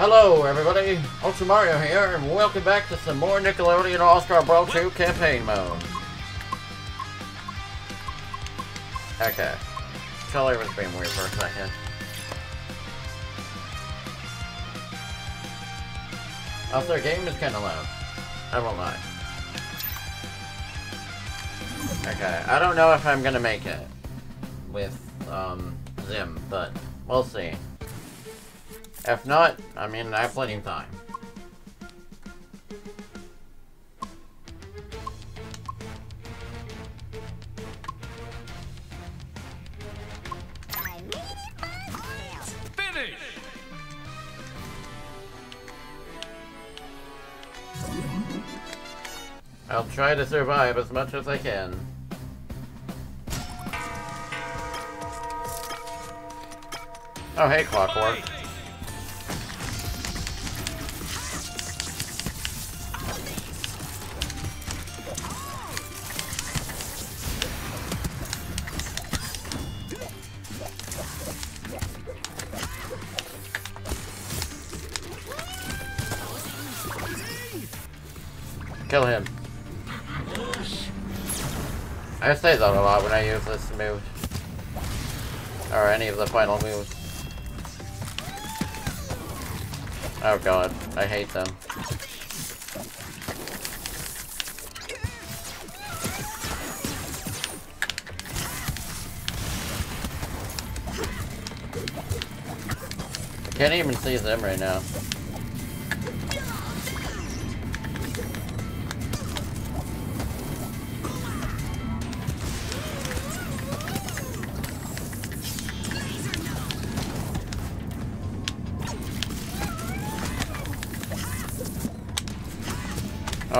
Hello, everybody. Ultra Mario here, and welcome back to some more Nickelodeon All-Star Brawl 2 campaign mode. Okay. Trailer was being weird for a second. Also, the game is kind of loud. I won't lie. Okay, I don't know if I'm gonna make it with, um, Zim, but we'll see. If not, I mean, I have plenty of time. I'll try to survive as much as I can. Oh, hey, Clockwork. Kill him. I say that a lot when I use this move. Or any of the final moves. Oh god, I hate them. I can't even see them right now.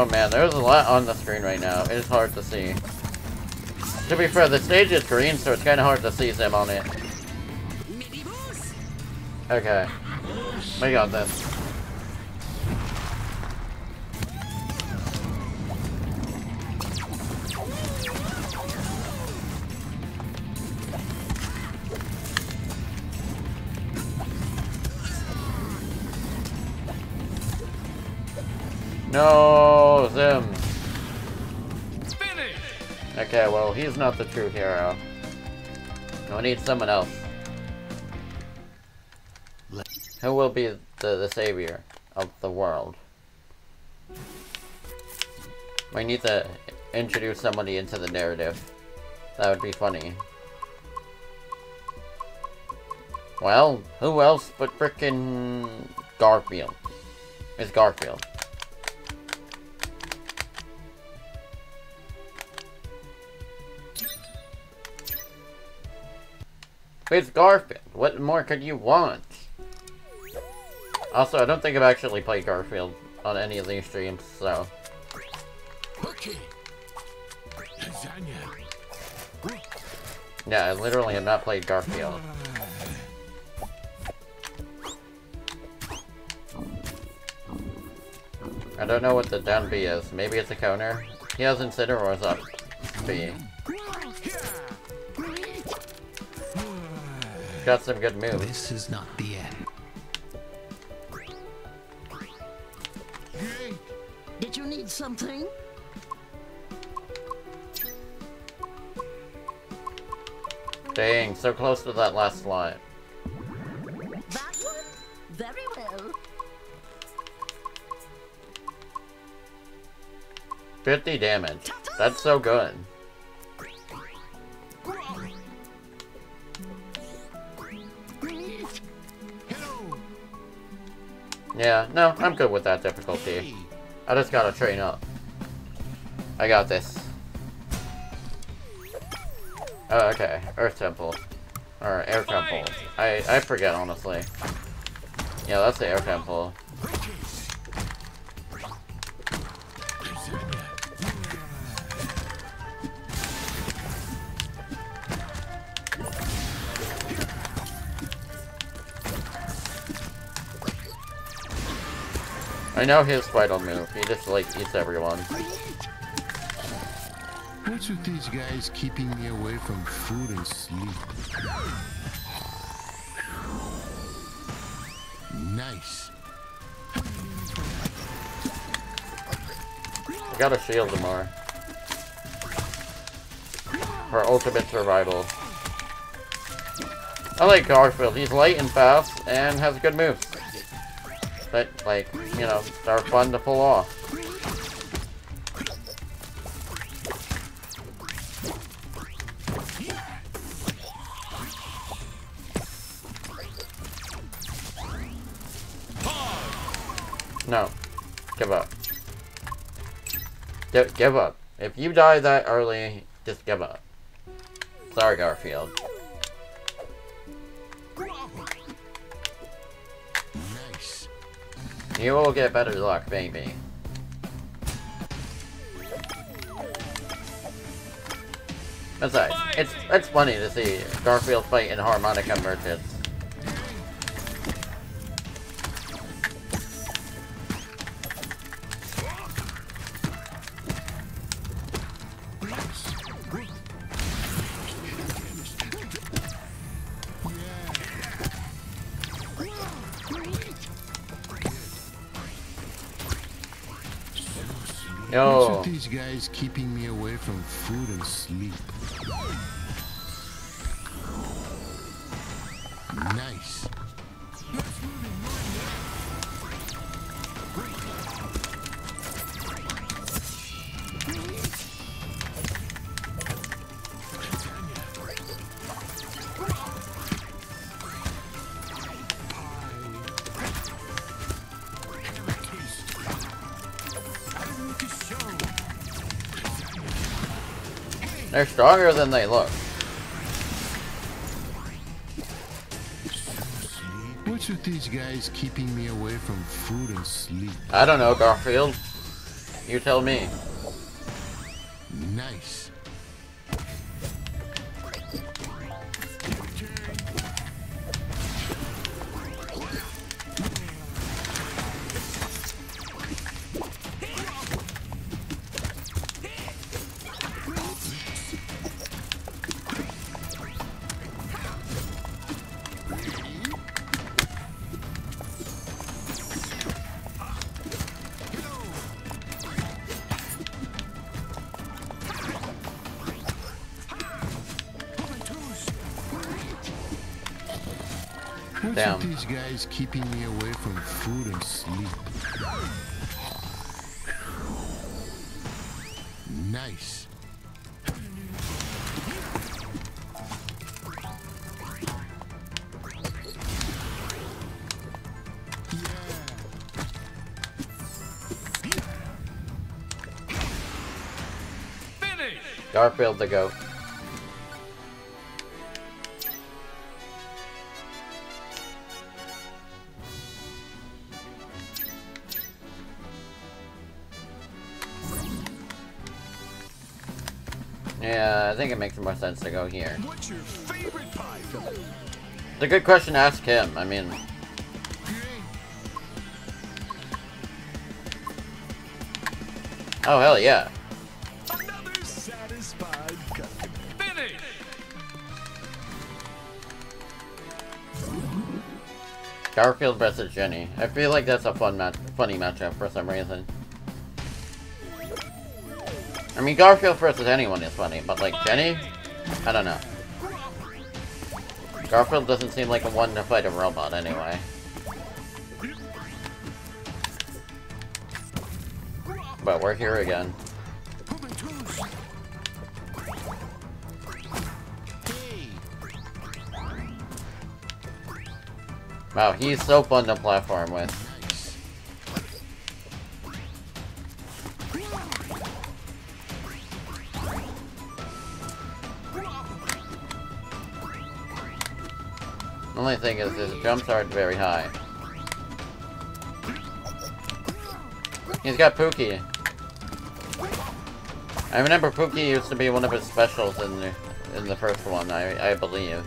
Oh man, there's a lot on the screen right now. It is hard to see. To be fair, the stage is green, so it's kind of hard to see them on it. Okay. We got this. No, he's not the true hero. We need someone else. Who will be the, the savior of the world? We need to introduce somebody into the narrative. That would be funny. Well, who else but frickin' Garfield? It's Garfield. It's Garfield. What more could you want? Also, I don't think I've actually played Garfield on any of these streams, so... Yeah, I literally have not played Garfield. I don't know what the down B is. Maybe it's a counter? He has Incineroar's up B. Got some good moves. This is not the end. Hey, Did you need something? Dang, so close to that last slot. That one? Very well. 50 damage. That's so good. Yeah, no, I'm good with that difficulty. I just gotta train up. I got this. Oh, okay. Earth Temple. Or Air Temple. I, I forget, honestly. Yeah, that's the Air Temple. I know his final move. He just, like, eats everyone. What's with these guys keeping me away from food and sleep? Nice. I gotta shield him more. For ultimate survival. I like Garfield. He's light and fast and has good moves. But, like, you know, are fun to pull off. No. Give up. Gi- give up. If you die that early, just give up. Sorry, Garfield. You will get better luck, maybe. Besides, it's it's funny to see Garfield fight in Harmonic Convergence. Keeping me away from food and sleep? They're stronger than they look. What's with these guys keeping me away from food and sleep? I don't know, Garfield. You tell me. Nice. With these guys keeping me away from food and sleep? Nice. Finish! Garfield the goat. Think it makes more sense to go here. What's your favorite pie? It's a good question to ask him. I mean, oh hell yeah. Another satisfied. Finish! Garfield versus Jenny. I feel like that's a fun match, funny matchup for some reason. I mean, Garfield versus anyone is funny, but like Jenny, I don't know. Garfield doesn't seem like a one to fight a robot anyway. But we're here again. Wow, he's so fun to platform with. Only thing is his jumps aren't very high. He's got Pookie. I remember Pookie used to be one of his specials in the in the first one, I I believe.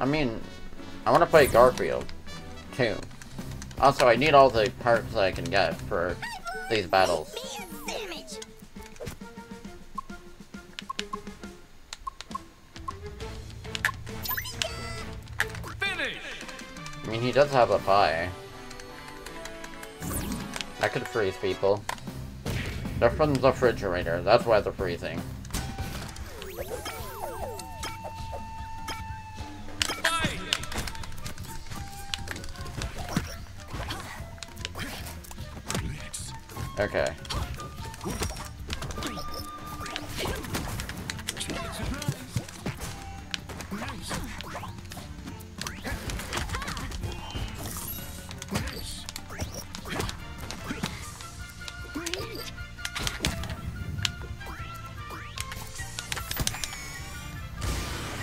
I mean, I want to play Garfield, too. Also, I need all the parts I can get for these battles. I mean, he does have a pie. I could freeze people. They're from the refrigerator, that's why they're freezing. Okay.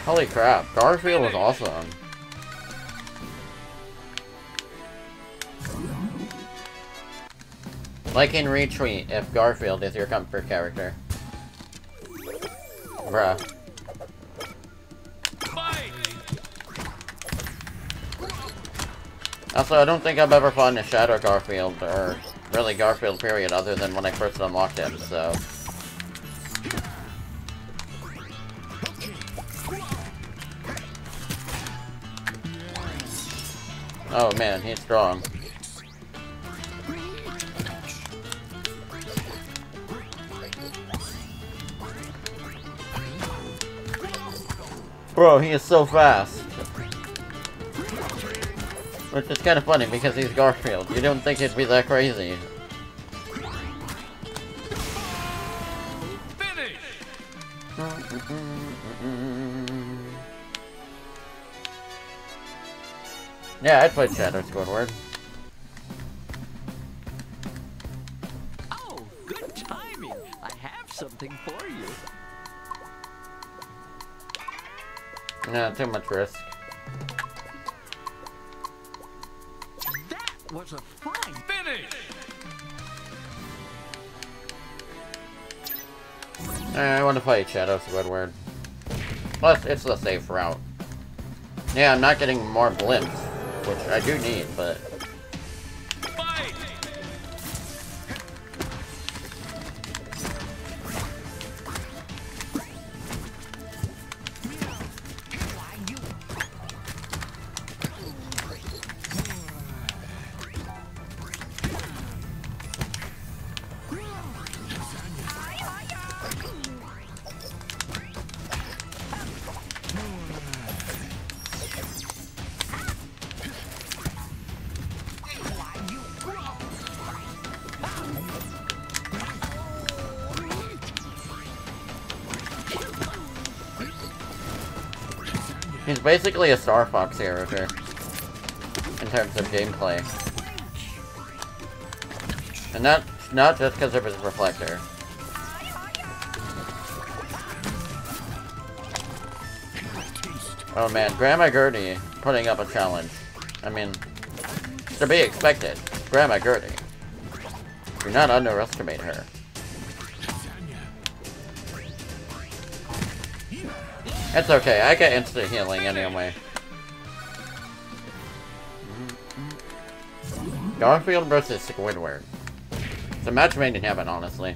Holy crap, Garfield was awesome. Like in retweet if Garfield is your comfort character. Bruh. Also, I don't think I've ever fought in a Shadow Garfield, or really Garfield period, other than when I first unlocked him, so... Oh man, he's strong. Bro, he is so fast. Which is kind of funny because he's Garfield. You don't think he'd be that crazy. Yeah, I'd play Shadow Squidward. Too much risk. That was a fine. Finish! Eh, I want to fight Shadow Squidward. Plus, it's the safe route. Yeah, I'm not getting more blimps, which I do need, but... basically a Star Fox character. In terms of gameplay. And not, not just because of his reflector. Oh man, Grandma Gertie putting up a challenge. I mean, to be expected. Grandma Gertie. Do not underestimate her. It's okay, I get instant healing anyway. Garfield versus Squidward. It's a match made in heaven, honestly.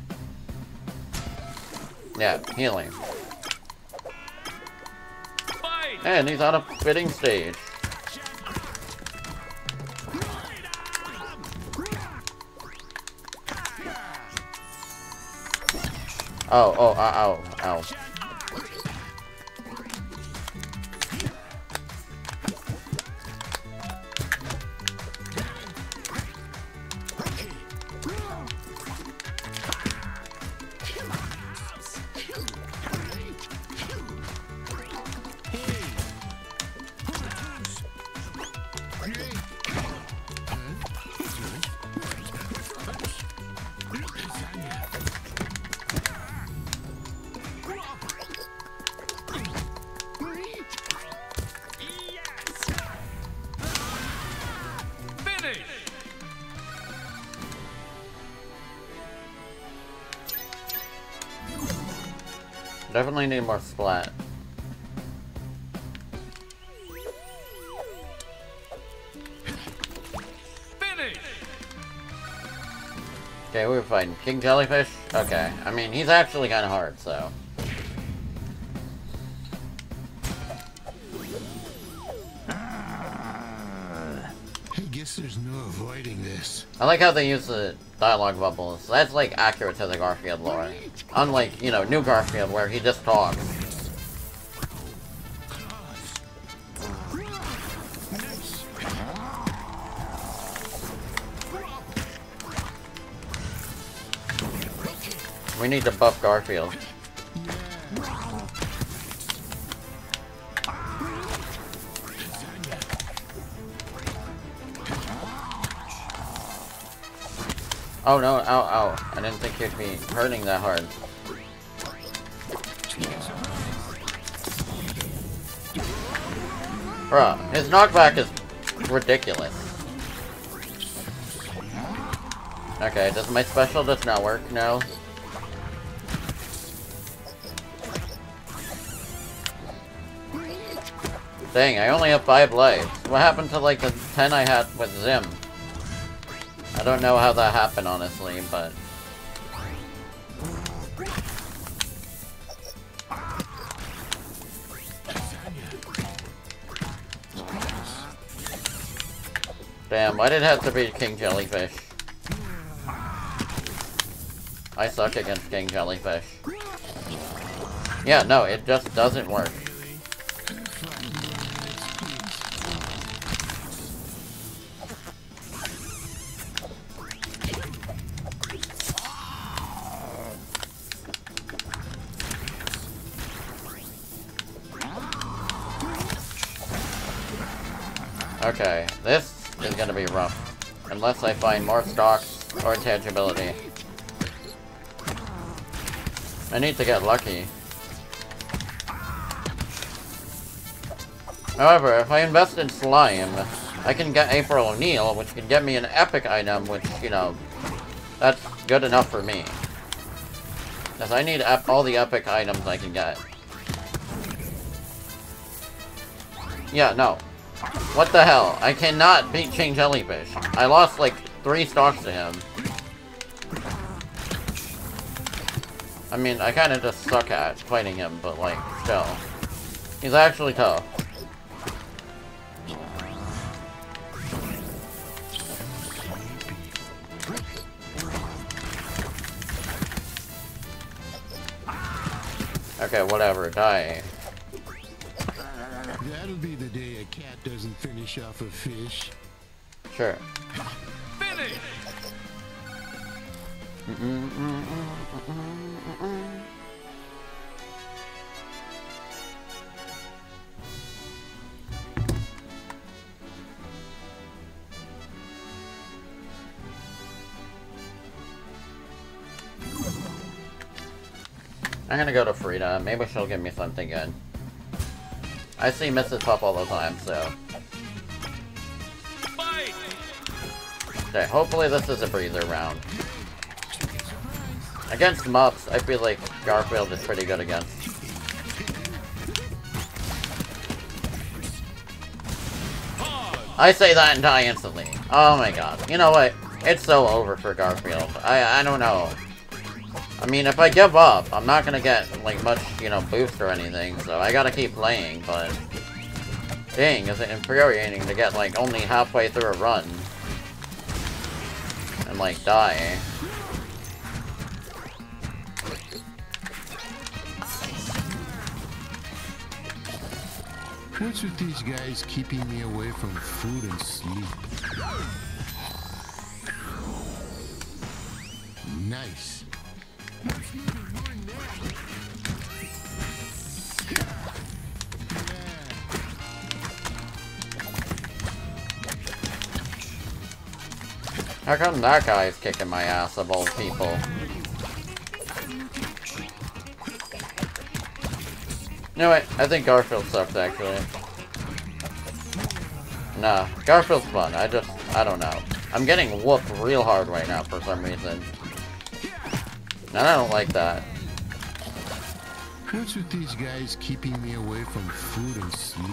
Yeah, healing. And he's on a fitting stage. Oh, oh, uh, ow, ow. Definitely need more splat. Finish. Okay, we were fighting King Jellyfish? Okay. I mean, he's actually kind of hard, so... I like how they use the dialogue bubbles. That's, like, accurate to the Garfield lore. Unlike, you know, New Garfield, where he just talks. We need to buff Garfield. Oh no, ow, ow. I didn't think you'd be hurting that hard. Bruh, his knockback is ridiculous. Okay, does my special just not work? No. Dang, I only have five lives. What happened to like the ten I had with Zim? I don't know how that happened, honestly, but... Damn, why did it have to be King Jellyfish? I suck against King Jellyfish. Yeah, no, it just doesn't work. Gonna be rough. Unless I find more stocks or intangibility. I need to get lucky. However, if I invest in slime, I can get April O'Neil, which can get me an epic item, which, you know, that's good enough for me. Because I need all the epic items I can get. Yeah, no. What the hell? I cannot beat King Jellyfish. I lost like three stocks to him. I mean, I kind of just suck at fighting him, but like, still. He's actually tough. Okay, whatever, die. That'll be the day a cat doesn't finish off a fish. Sure. Finish. I'm gonna go to Frida. Maybe she'll give me something good. I see Mrs. Puff all the time, so... Okay, hopefully this is a breather round. Against Mups, I feel like Garfield is pretty good against. I say that and die instantly. Oh my god. You know what? It's so over for Garfield. I I don't know. I mean, if I give up, I'm not gonna get, like, much, you know, boost or anything, so I gotta keep playing, but... Dang, is it infuriating to get, like, only halfway through a run. And, like, die. What's with these guys keeping me away from food and sleep? Nice. How come that guy's kicking my ass of all people? No, what? I think Garfield sucks, actually. Nah, Garfield's fun. I just, I don't know. I'm getting whooped real hard right now for some reason. And I don't like that. What's with these guys keeping me away from food and sleep?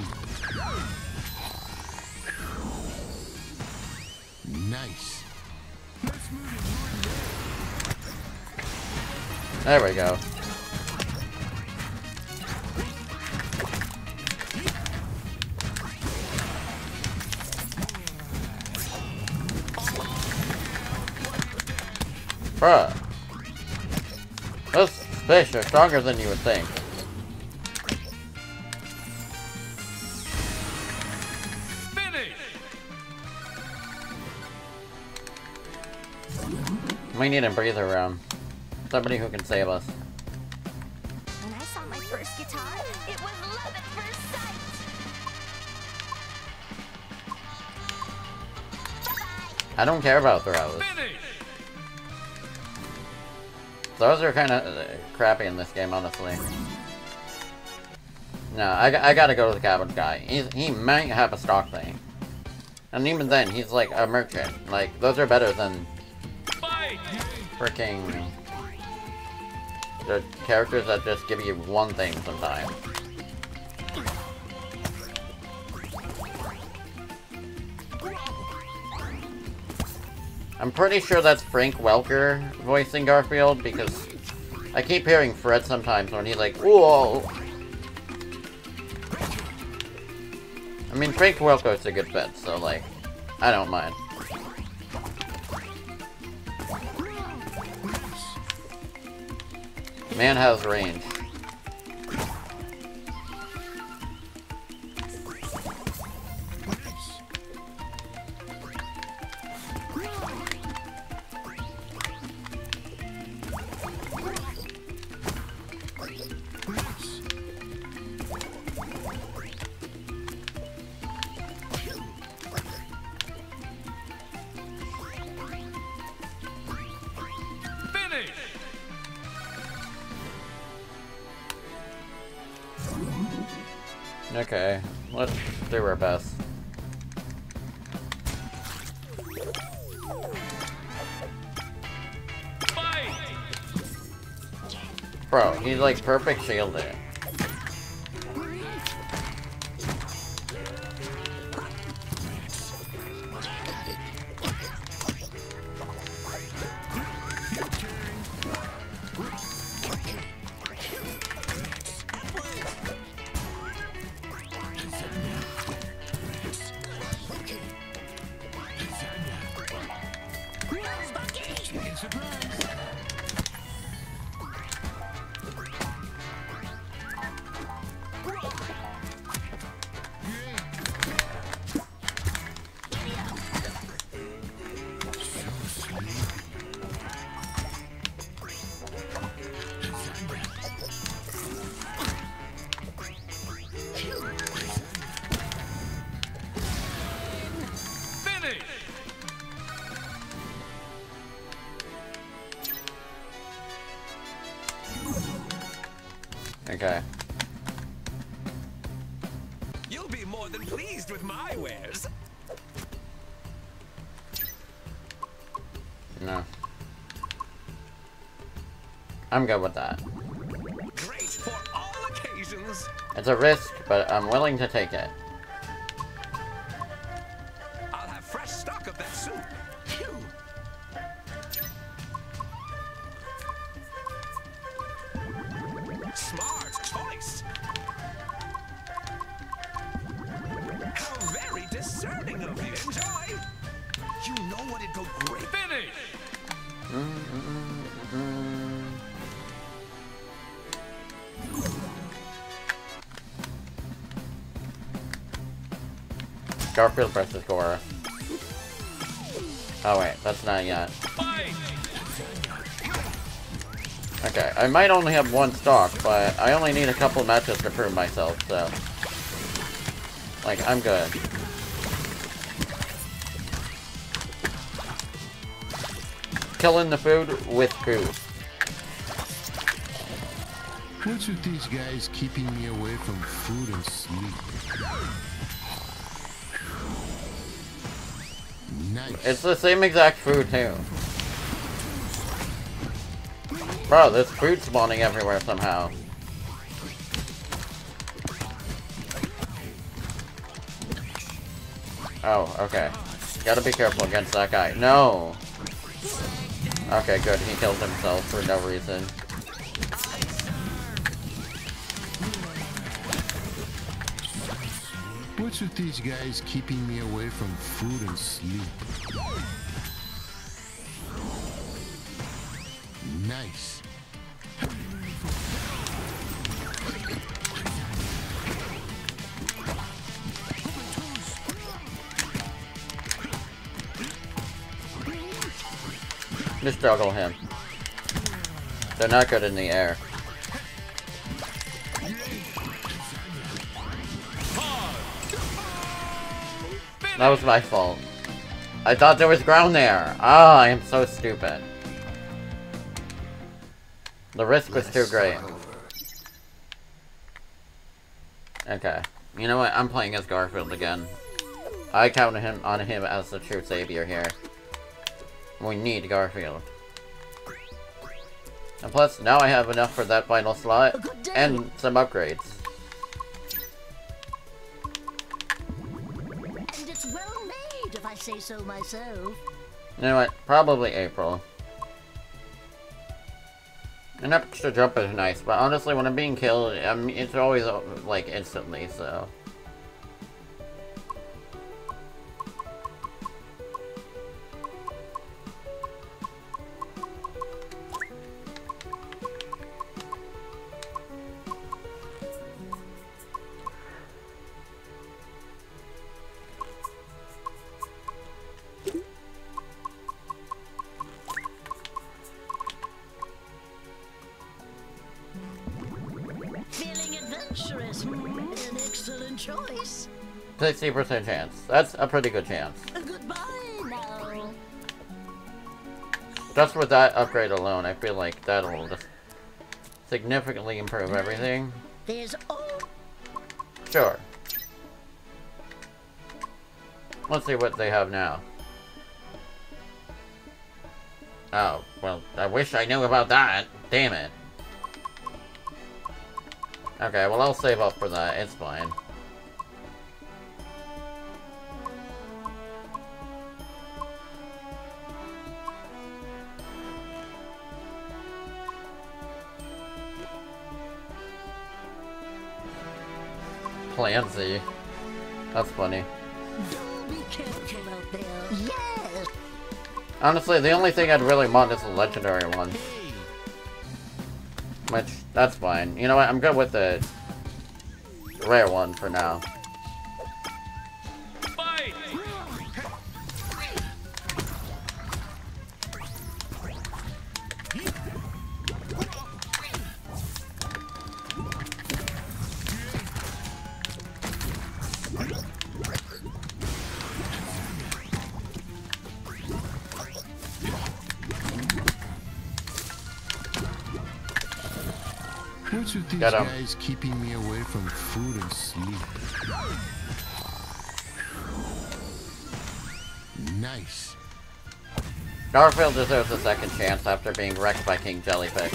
Nice. There we go. Bruh. Those fish are stronger than you would think. Finish! We need a breather room. Somebody who can save us. When I saw my first guitar, it was love at first sight. I don't care about throws. Finish! Those are kind of uh, crappy in this game, honestly. No, I, I gotta go to the cabin guy. He's, he might have a stock thing. And even then, he's like a merchant. Like, those are better than freaking... The characters that just give you one thing sometimes. I'm pretty sure that's Frank Welker voicing Garfield because I keep hearing Fred sometimes when he's like, whoa. I mean, Frank Welker's a good bet, so like, I don't mind. Man has range. Perfect shielding. Finish! I'm good with that. Great for all occasions. It's a risk, but I'm willing to take it. Garfield versus Gora. Oh wait, that's not yet. Okay, I might only have one stock, but I only need a couple matches to prove myself, so... Like, I'm good. Killing the food with food. What's with these guys keeping me away from food and sleep? It's the same exact food too. Bro, there's food spawning everywhere somehow. Oh, okay. Gotta be careful against that guy. No! Okay, good. He killed himself for no reason. What's with these guys keeping me away from food and sleep? Nice. Just juggle him. They're not good in the air. That was my fault. I thought there was ground there. Ah, I am so stupid. The risk was too great. Okay. You know what? I'm playing as Garfield again. I count him on him as the true savior here. We need Garfield. And plus, now I have enough for that final slot, and some upgrades. Say so myself. You know what? Probably April. An extra jump is nice, but honestly, when I'm being killed, I mean, it's always, uh, like, instantly, so... 60% chance. That's a pretty good chance. Just with that upgrade alone, I feel like that'll just significantly improve everything. There's Sure. Let's see what they have now. Oh, well, I wish I knew about that. Damn it. Okay, well, I'll save up for that. It's fine. Clancy. That's funny. Honestly, the only thing I'd really want is the legendary one. Which, that's fine. You know what, I'm good with the rare one for now. What's with these Get 'em. guys keeping me away from food and sleep? Nice. Garfield deserves a second chance after being wrecked by King Jellyfish.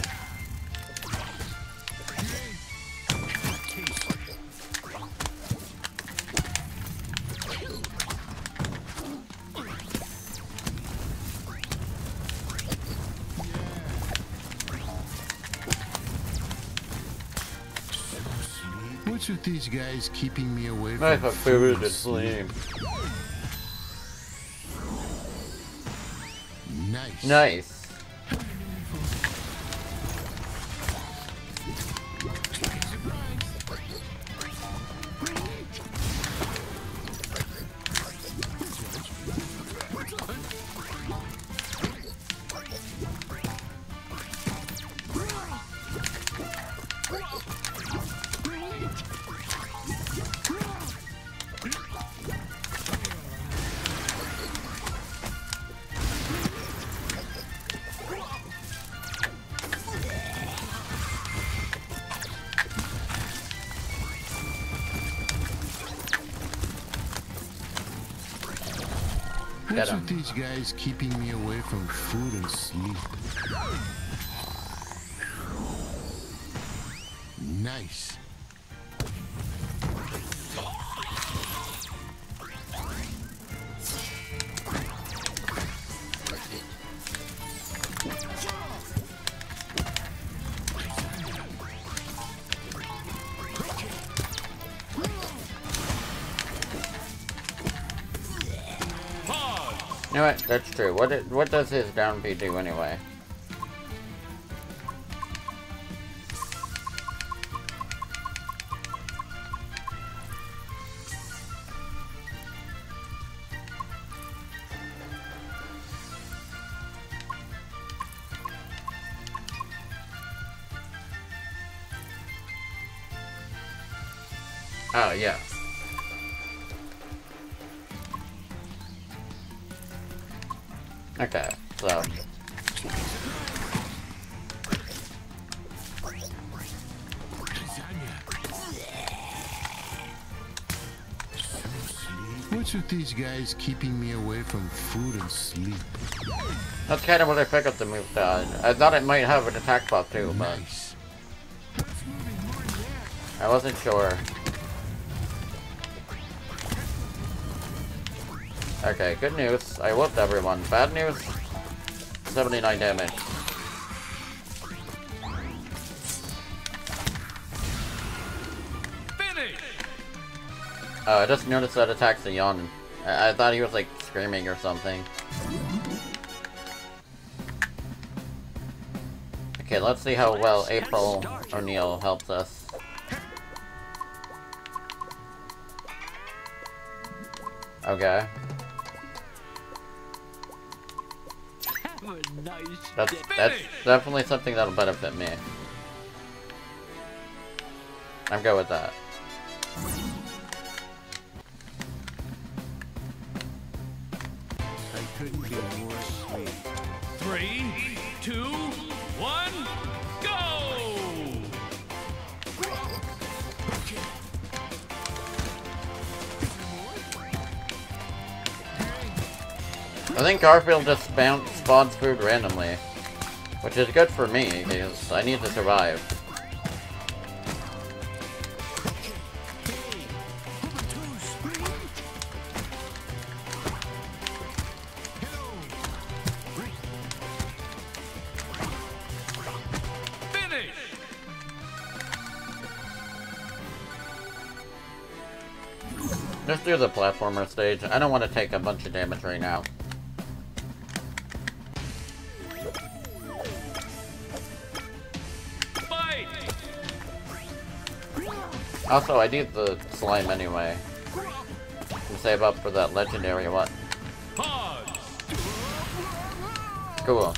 These guys keeping me away from food food and sleep. Nice. Nice. Guys keeping me away from food and sleep? True. What what does his down B do anyway? With these guys keeping me away from food and sleep? That's kind of what I figured the move does. Uh, I thought it might have an attack buff too, but I wasn't sure. Okay, good news. I whooped everyone. Bad news? 79 damage. Finish. Oh, I just noticed that attacks the yawn. I, I thought he was like screaming or something. Okay, let's see how well April O'Neil helps us. Okay, that's that's definitely something that'll benefit me. I'm good with that. I think Garfield just spawn spawns food randomly. Which is good for me, because I need to survive. Let's do the platformer stage. I don't want to take a bunch of damage right now. Also, I need the slime anyway. To save up for that legendary one. Cool.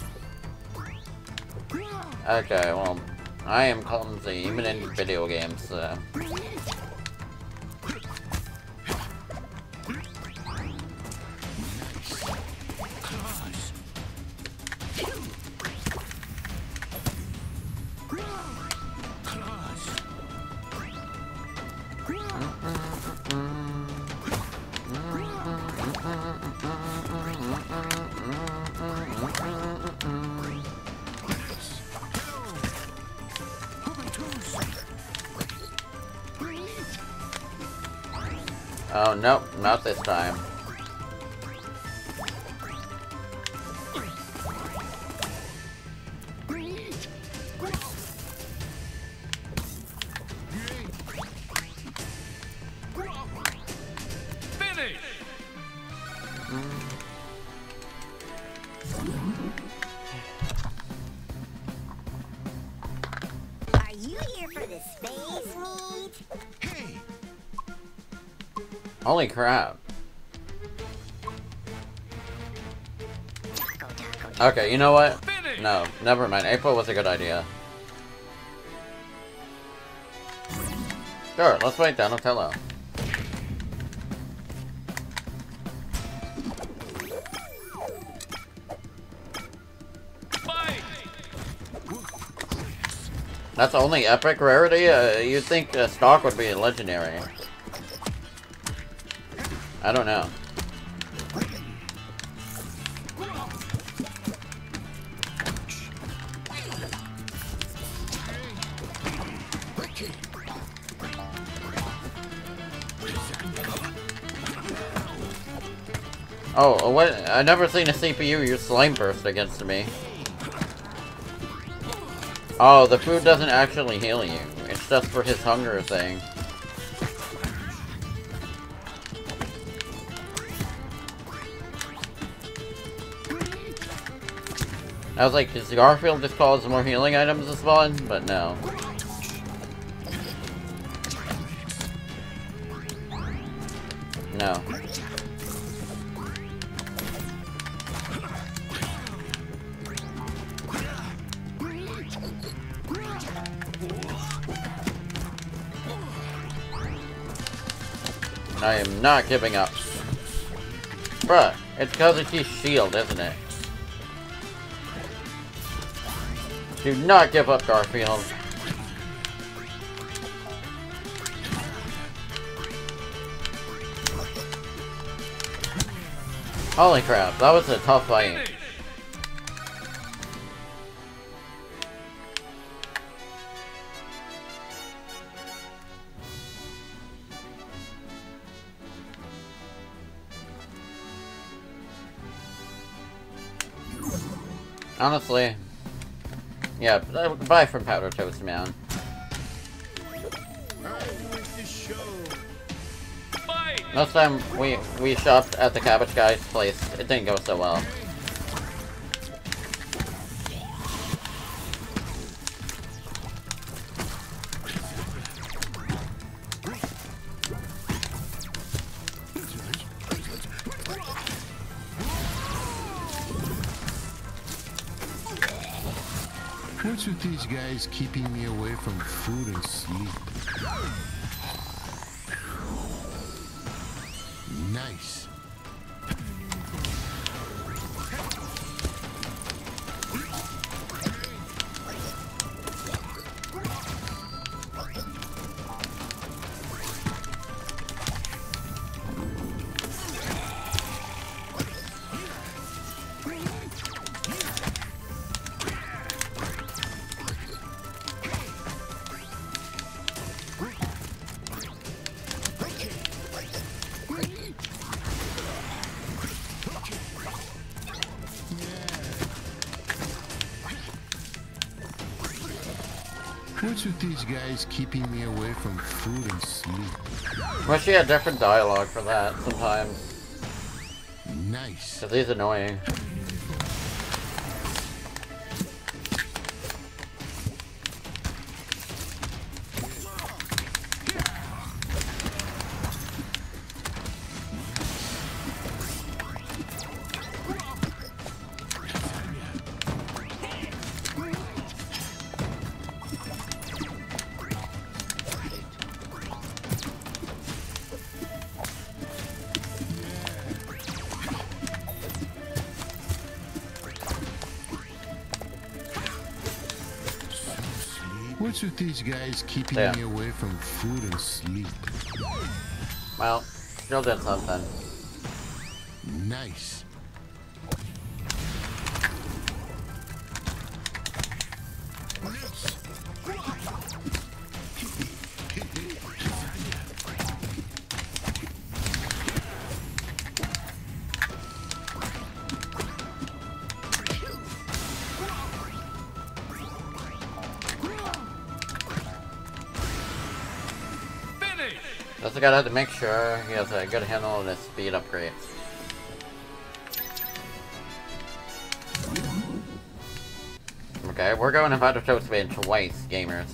Okay, well, I am clumsy, even in video games, so... meet? Hey, Holy crap. Okay, you know what? No, never mind. April was a good idea. Sure, let's wait Donatello. Fight. That's only epic rarity? Uh, you'd think uh, stock would be legendary. I don't know. Oh, uh, what? I never seen a CPU use Slime Burst against me. Oh, the food doesn't actually heal you. It's just for his hunger thing. I was like, does Garfield just cause more healing items to spawn? But no. Not giving up. Bruh, it's his shield, isn't it? Do not give up, Garfield. Holy crap, that was a tough fight. Honestly. Yeah, buy from Powdered Toast Man. Last time we we shopped at the Cabbage Guy's place, it didn't go so well. Keeping me away from food and sleep? Guys keeping me away from food and sleep? Wish he had different dialogue for that sometimes. Nice. Cause he's annoying. What's with these guys keeping Yeah. me away from food and sleep? Well, still did something. Nice. Gotta to make sure he has a good handle on his speed upgrades. Okay, we're going to Powdered Toast Man twice, gamers.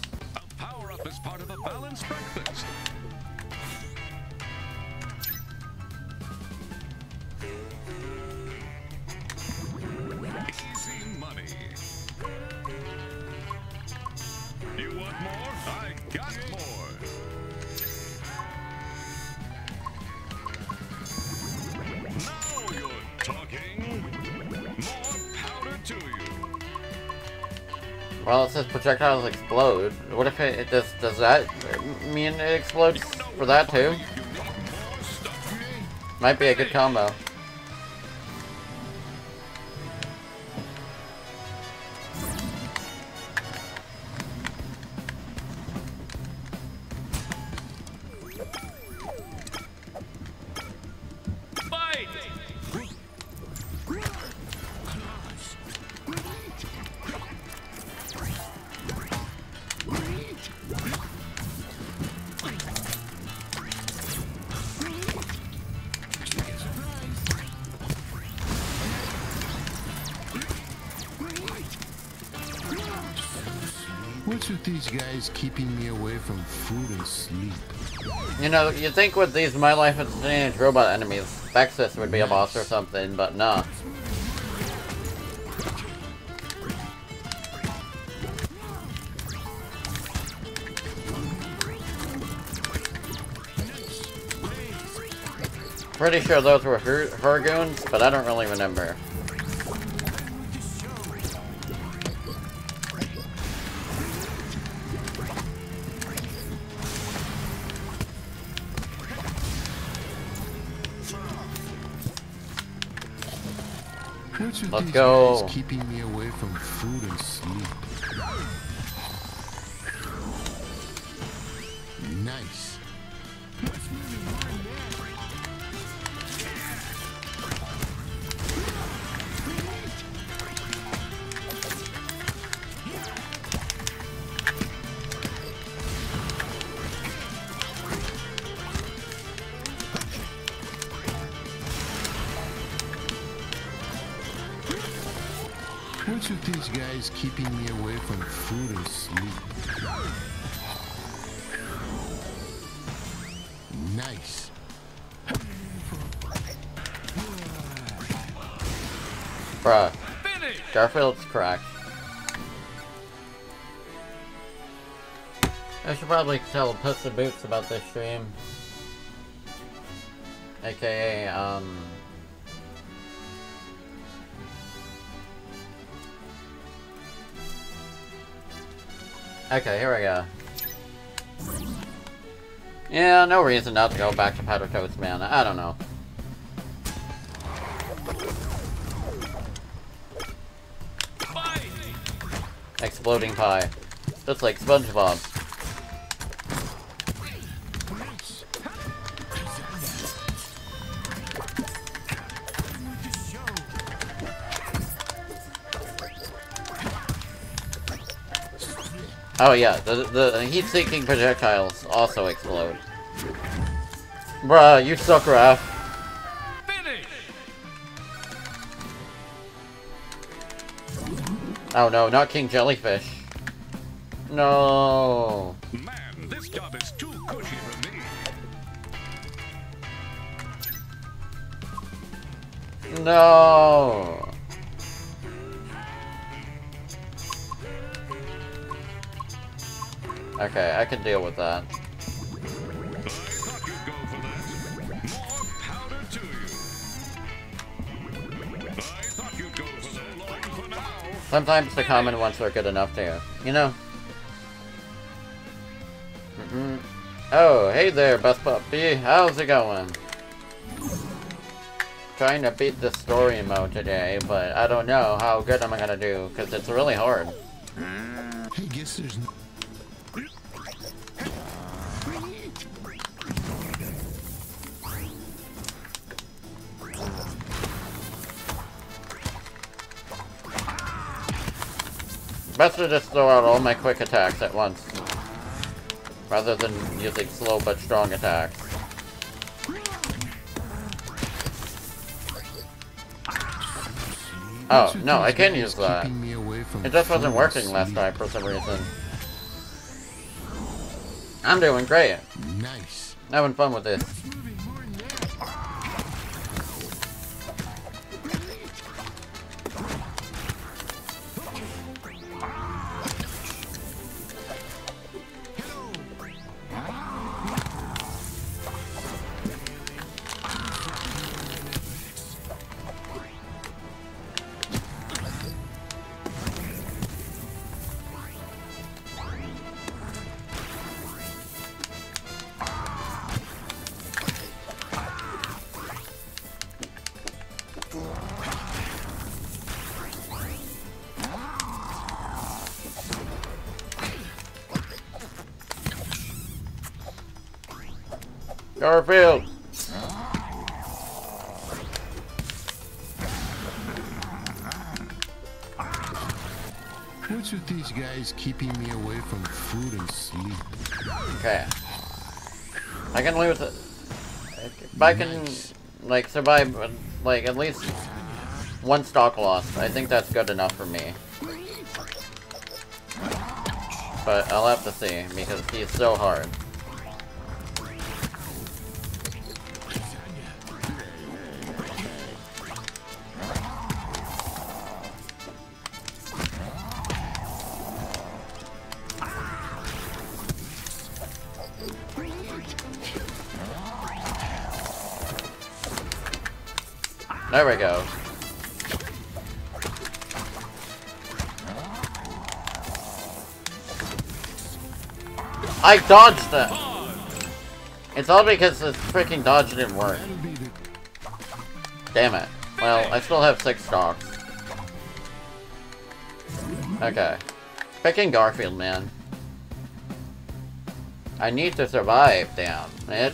Projectiles explode. What if it, it does? Does that mean it explodes for that too? Might be a good combo. Food and sleep? You know, you'd think with these My Life as Teenage Robot enemies, Vexus would be a boss or something, but nah. Pretty sure those were her, her goons, but I don't really remember. Let's go. keeping me Garfield's cracked. I should probably tell Puss in Boots about this stream. AKA, um... Okay, here we go. Yeah, no reason not to go back to Powdered Toast, man. I don't know. Exploding pie. Just like SpongeBob. Oh yeah, the, the heat-seeking projectiles also explode. Bruh, you suck, Raph. Oh no, not King Jellyfish. No. Man, this job is too cushy for me. No. Okay, I can deal with that. Sometimes the common ones are good enough too. You know? Mm-mm. Oh, hey there, Best Puppy. How's it going? Trying to beat the story mode today, but I don't know how good am I'm gonna do, because it's really hard. Hey, guess there's no... Best to just throw out all my quick attacks at once. Rather than using slow but strong attacks. Oh, oh no, I can use that. keeping me away from It just wasn't working last time for some reason. I'm doing great. Nice. Having fun with this. Can with it. If I can, like, survive, like, at least one stock loss, I think that's good enough for me. But I'll have to see, because he's so hard. There we go. I dodged it! It's all because the freaking dodge didn't work. Damn it. Well, I still have six stocks. Okay. Picking Garfield, man. I need to survive, damn it.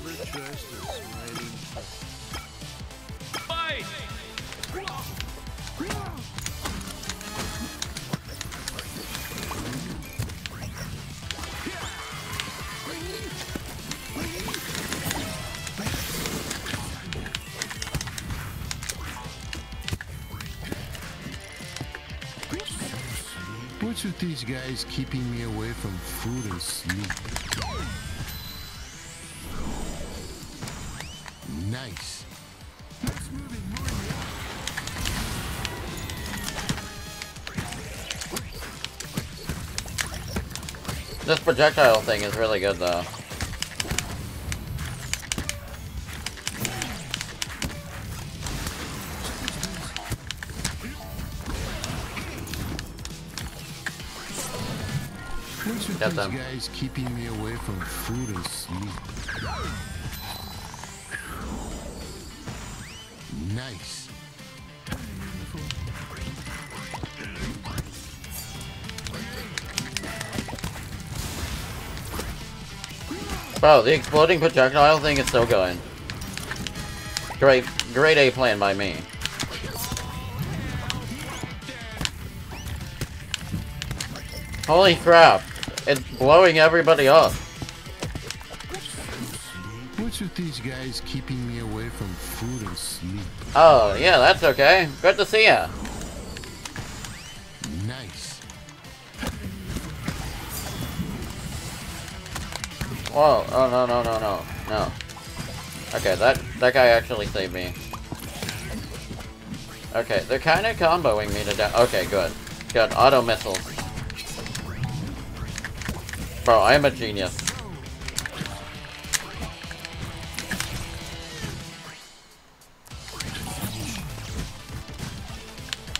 These guys keeping me away from food and sleep? Nice. This projectile thing is really good, though. With them. guys keeping me away from food and sleep? Nice. Bro, the exploding projectile thing is so good. Great, great A plan by me. Holy crap! It's blowing everybody up. What's with these guys keeping me away from food and sleep? Oh, yeah, that's okay. Good to see ya. Nice. Whoa, oh no, no, no, no, no. Okay, that, that guy actually saved me. Okay, they're kind of comboing me to death. Okay, good. Good, auto missiles. Bro, I am a genius.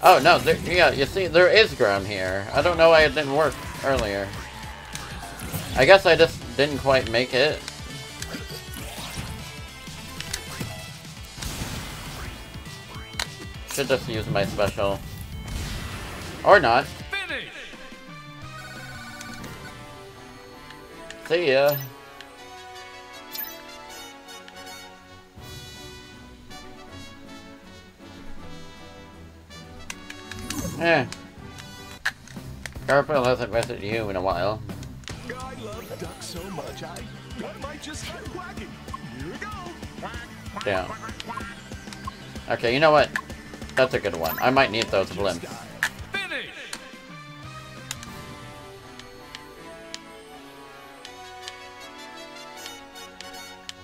Oh, no, there, yeah, you see, there is ground here. I don't know why it didn't work earlier. I guess I just didn't quite make it. Should just use my special. Or not. See ya. Eh. Garfield hasn't visited you in a while. I love ducks so much, I, I might just start quacking. Here we go. Down. Okay, you know what? That's a good one. I might need those blimps.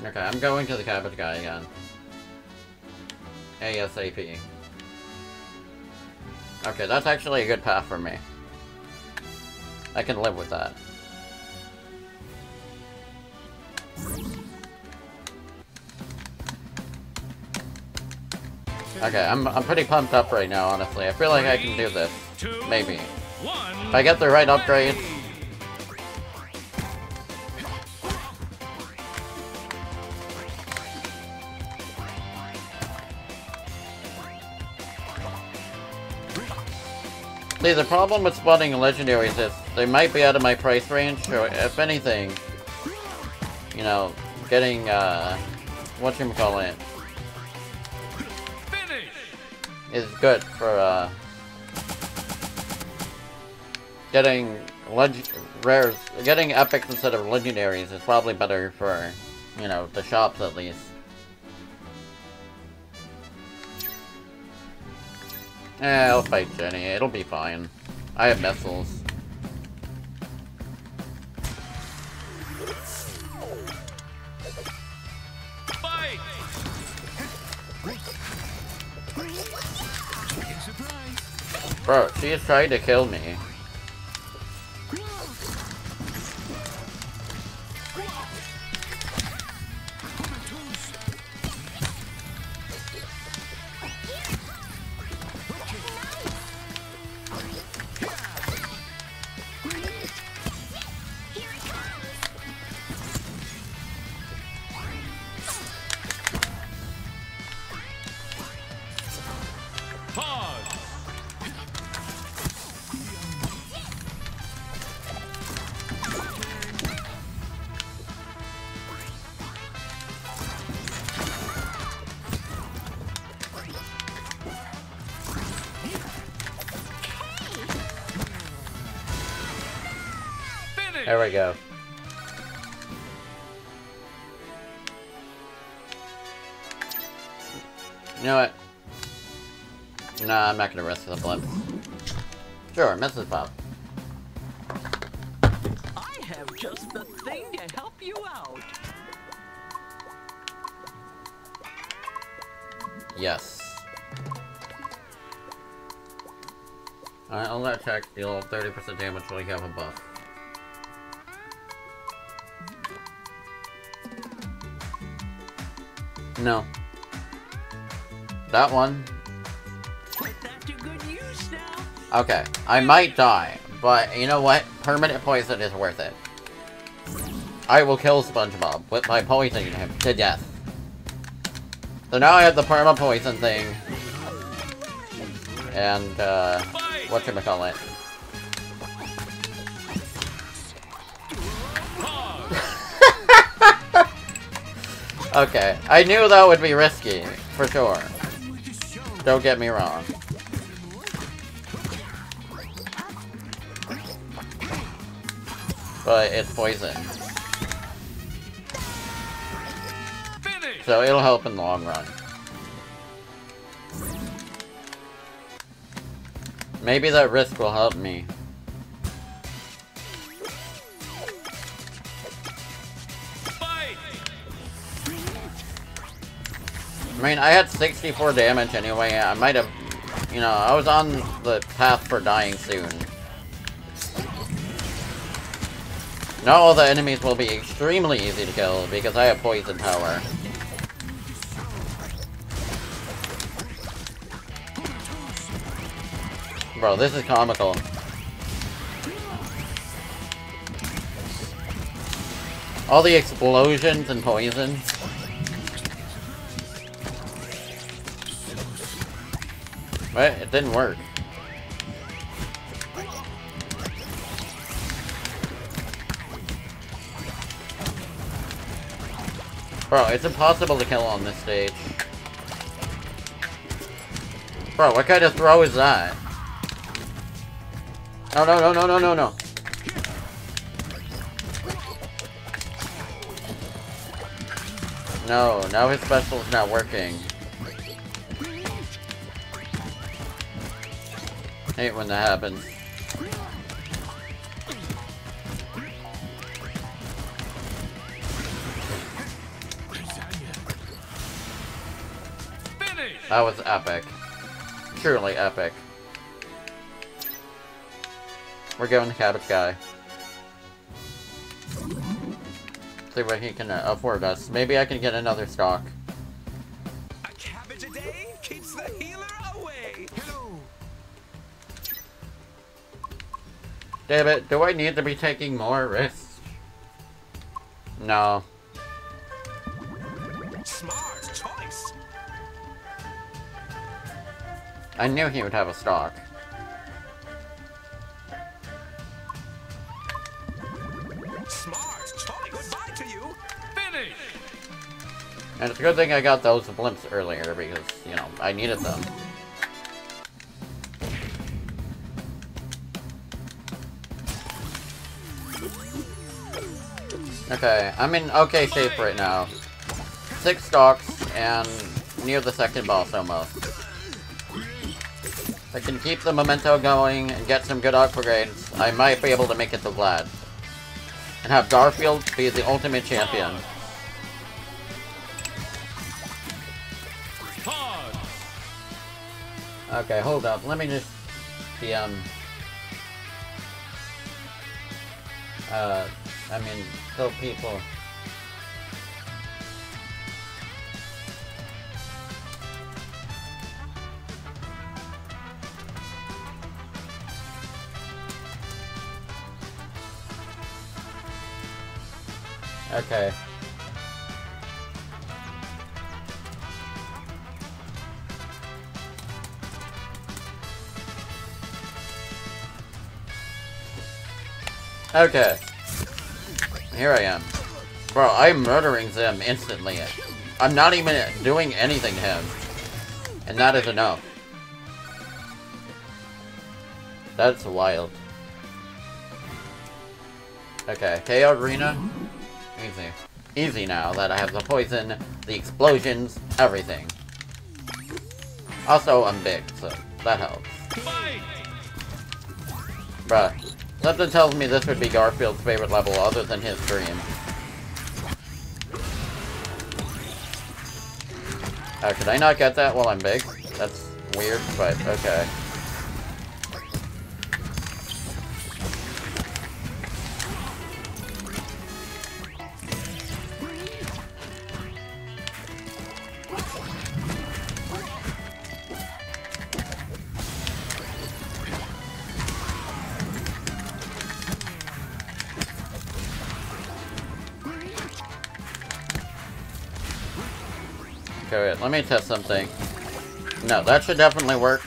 Okay, I'm going to the cabbage guy again. ASAP. Okay, that's actually a good path for me. I can live with that. Okay, I'm, I'm pretty pumped up right now, honestly. I feel like I can do this. Maybe. If I get the right upgrades, See, the problem with spotting legendaries is they might be out of my price range, or if anything, you know, getting, uh, whatchamacallit, Finish! is good for, uh, getting leg rares, getting epics instead of legendaries is probably better for, you know, the shops at least. Eh, I'll fight Jenny. It'll be fine. I have missiles. Fight! Bro, she is trying to kill me. Sure, Mrs. Puff. I have just the thing to help you out. Yes. Alright, I'll let attack deal 30% damage while you have a buff. No. That one. Okay. I might die, but you know what? Permanent poison is worth it. I will kill SpongeBob with by poisoning him to death. So now I have the perma poison thing. And, uh, whatchamacallit. Okay, I knew that would be risky, for sure. Don't get me wrong. But it's poison, Finish. so it'll help in the long run. Maybe that risk will help me. Fight. I mean, I had 64 damage anyway, I might have... You know, I was on the path for dying soon. Now all the enemies will be extremely easy to kill, because I have poison power. Bro, this is comical. All the explosions and poison. But it didn't work. Bro, it's impossible to kill on this stage. Bro, what kind of throw is that? No, no, no, no, no, no, no. No, now his special's not working. Hate when that happens. That was epic. Truly epic. We're going to Cabbage Guy. See what he can uh, afford us. Maybe I can get another stock. A cabbage a day keeps the healer away. Hello. Damn it, do I need to be taking more risks? No. I knew he would have a stock. Smart choice. Goodbye to you. Finish. And it's a good thing I got those blimps earlier because, you know, I needed them. Okay, I'm in okay shape right now. Six stocks and near the second boss almost. I can keep the memento going and get some good upgrades, I might be able to make it to Vlad. And have Garfield be the ultimate champion. Okay, hold up. Let me just the, um... Uh, I mean, kill people. Okay. Okay. Here I am. Bro, I'm murdering them instantly. I'm not even doing anything to him. And that is enough. That's wild. Okay, KO Arena. Easy. Easy now that I have the poison, the explosions, everything. Also, I'm big, so that helps. Bruh. Something tells me this would be Garfield's favorite level other than his dream. Uh, could I not get that while I'm big? That's weird, but okay. Let me test something. No, that should definitely work.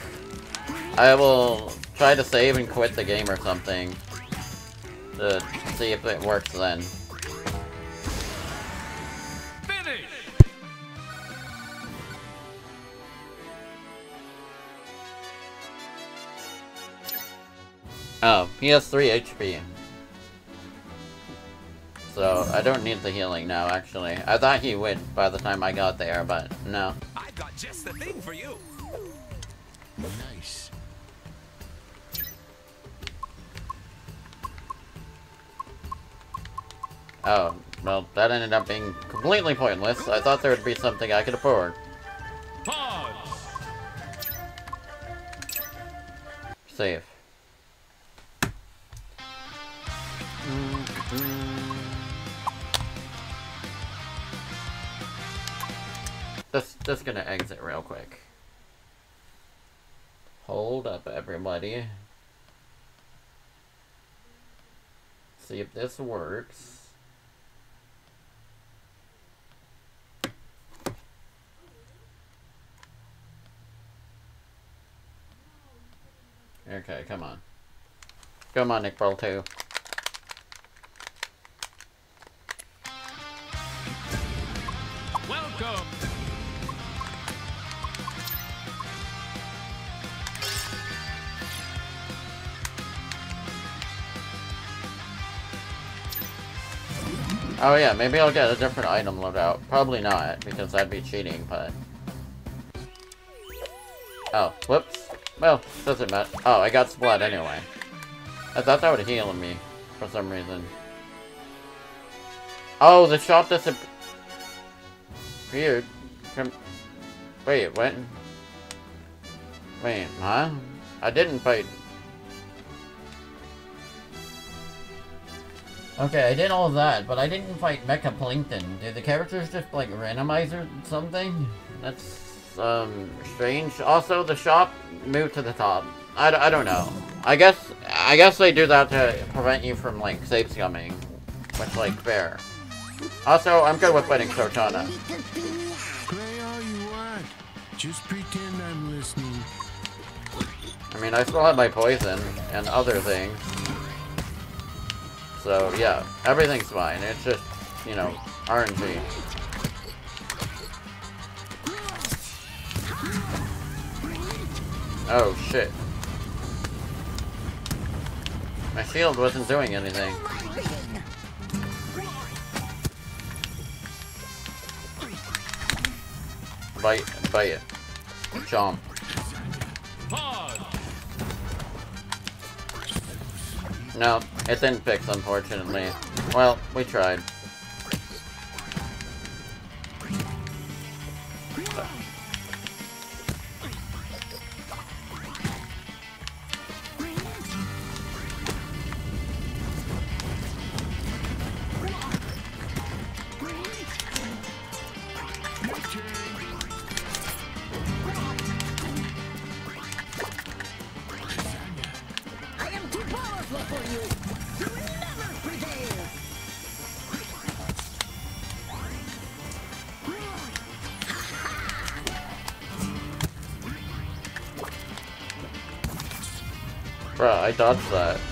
I will try to save and quit the game or something. To see if it works then. Oh, he has 3 HP. So, I don't need the healing now, actually. I thought he would by the time I got there, but no. I've got just the thing for you. Nice. Oh, well, that ended up being completely pointless. I thought there would be something I could afford. Pause! Save. Just, just gonna exit real quick. Hold up, everybody. See if this works. Okay, come on. Come on, Nick Brawl 2. Welcome! Oh yeah, maybe I'll get a different item loadout. Probably not, because that'd be cheating, but... Oh, whoops. Well, doesn't matter. Oh, I got Splat anyway. I thought that would heal me, for some reason. Oh, the shop disappeared. Wait, what? Wait, huh? I didn't fight... Okay, I did all that, but I didn't fight Mecha Plankton. Did the characters just, like, randomize or something? That's, um, strange. Also, the shop moved to the top. I, I don't know. I guess, I guess they do that to prevent you from, like, save scumming. Which, like, fair. Also, I'm good with fighting Cortana. Just pretend I'm listening. I mean, I still have my poison and other things. So, yeah, everything's fine. It's just, you know, RNG. Oh, shit. My shield wasn't doing anything. Bite, bite it. Chomp. No, it didn't fix, unfortunately. Well, we tried. I dodged that.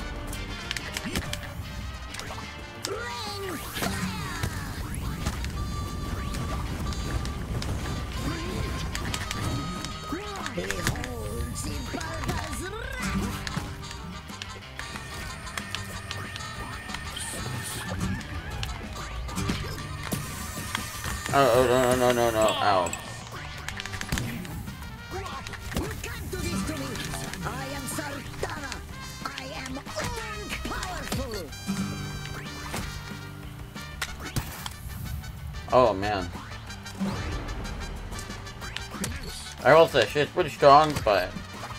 Say, she's pretty strong, but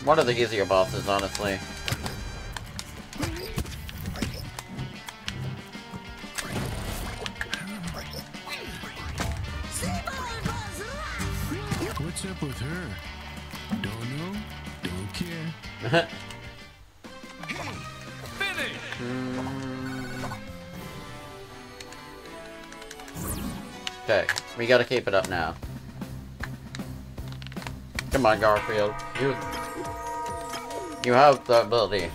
one of the easier bosses, honestly. What's up with her? Don't know, don't care. Okay, we gotta keep it up now. On, Garfield. You... You have the ability.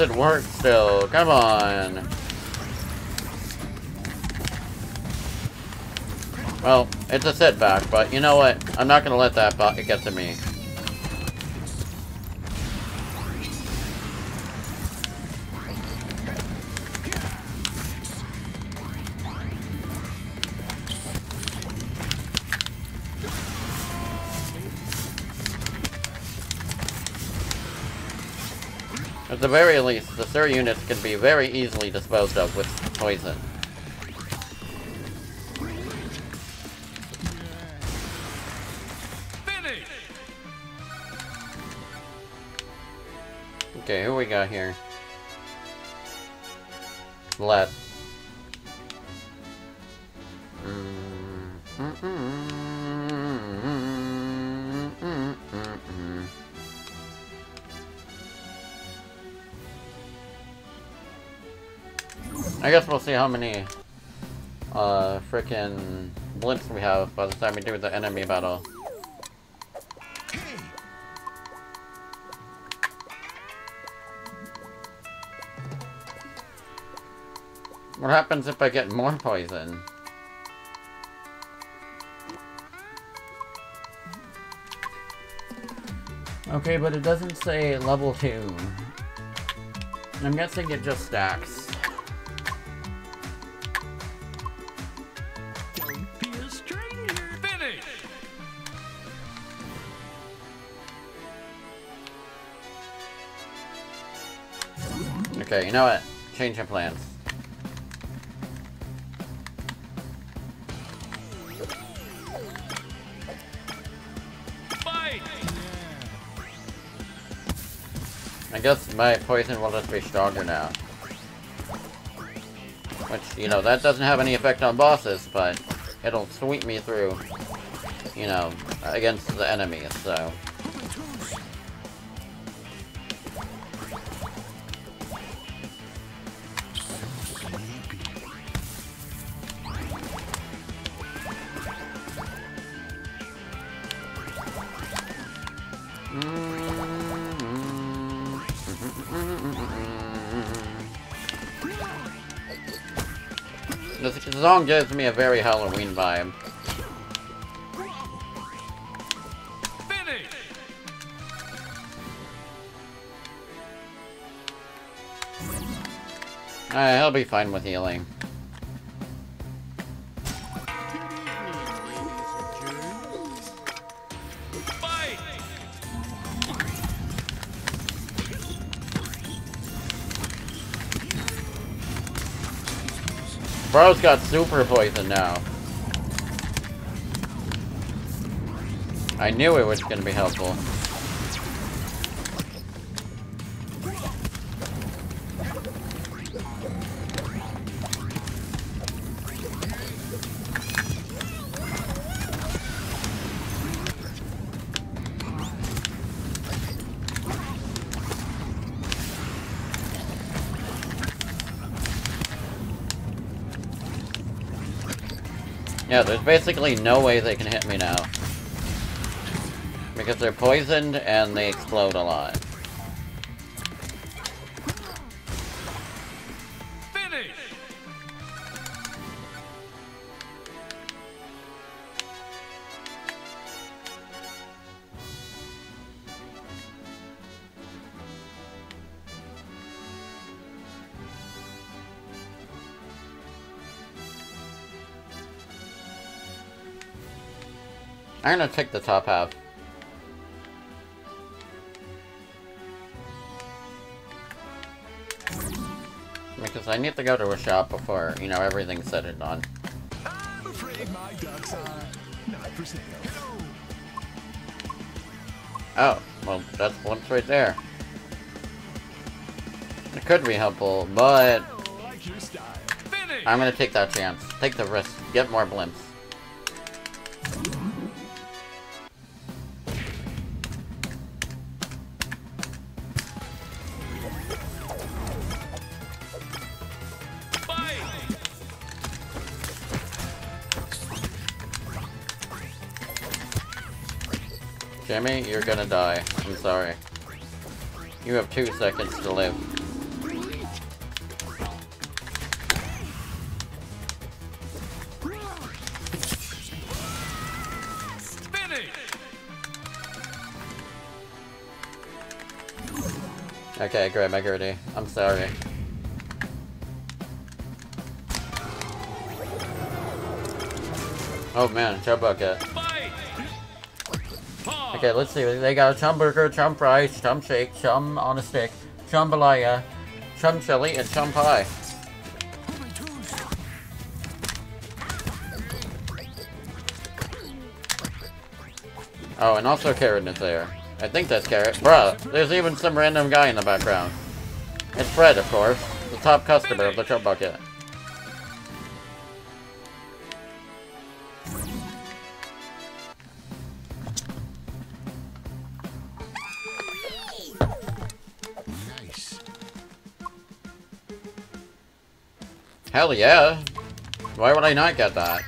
Doesn't work still. Come on. Well, it's a setback, but you know what? I'm not gonna let that get to me. At the very least, the Gir units can be very easily disposed of with poison. Finish. Okay, who we got here? Let. I guess we'll see how many uh frickin' blimps we have by the time we do the enemy battle. What happens if I get more poison? Okay, but it doesn't say level 2. I'm guessing it just stacks. Okay, you know what? Change your plans. I guess my poison will just be stronger now. Which, you know, that doesn't have any effect on bosses, but it'll sweep me through, you know, against the enemies, so... song gives me a very Halloween vibe. Finish. Uh, he'll be fine with healing. Bro's got super poison now. I knew it was gonna be helpful. Yeah, there's basically no way they can hit me now. Because they're poisoned and they explode a lot. I'm gonna take the top half. Because I need to go to a shop before, you know, everything's said and done. I'm afraid my ducks are not for sale. Oh, well, that's once right there. It could be helpful, but Like your style. Finish. I'm gonna take that chance. Take the risk. Get more blimps. Jimmy, you're gonna die. I'm sorry. You have two seconds to live. Finish. Okay, Grandma Gertie. I'm sorry. Oh man, Chum Bucket. Okay, let's see. They got a chum burger, chum fries, chum shake, chum on a stick, chumbalaya, chum chili, and chum pie. Oh, and also Karen is there. I think that's Karen. Bruh, there's even some random guy in the background. It's Fred, of course, the top customer of the chum bucket. Hell yeah! Why would I not get that?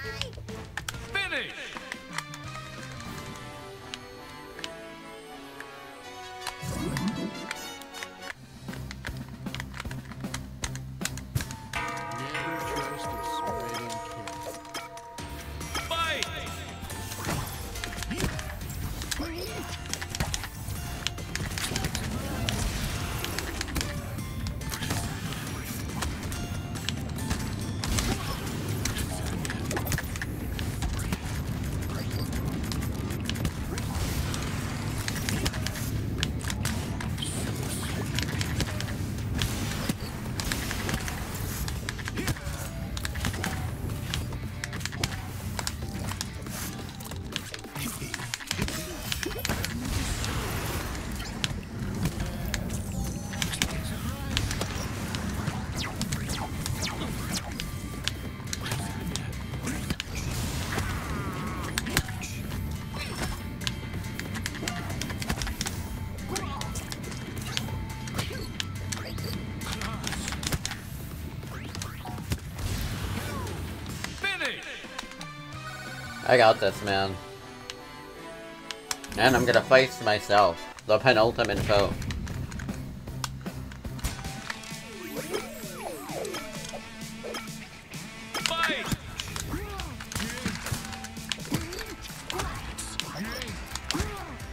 I got this, man. And I'm gonna face myself, the penultimate foe.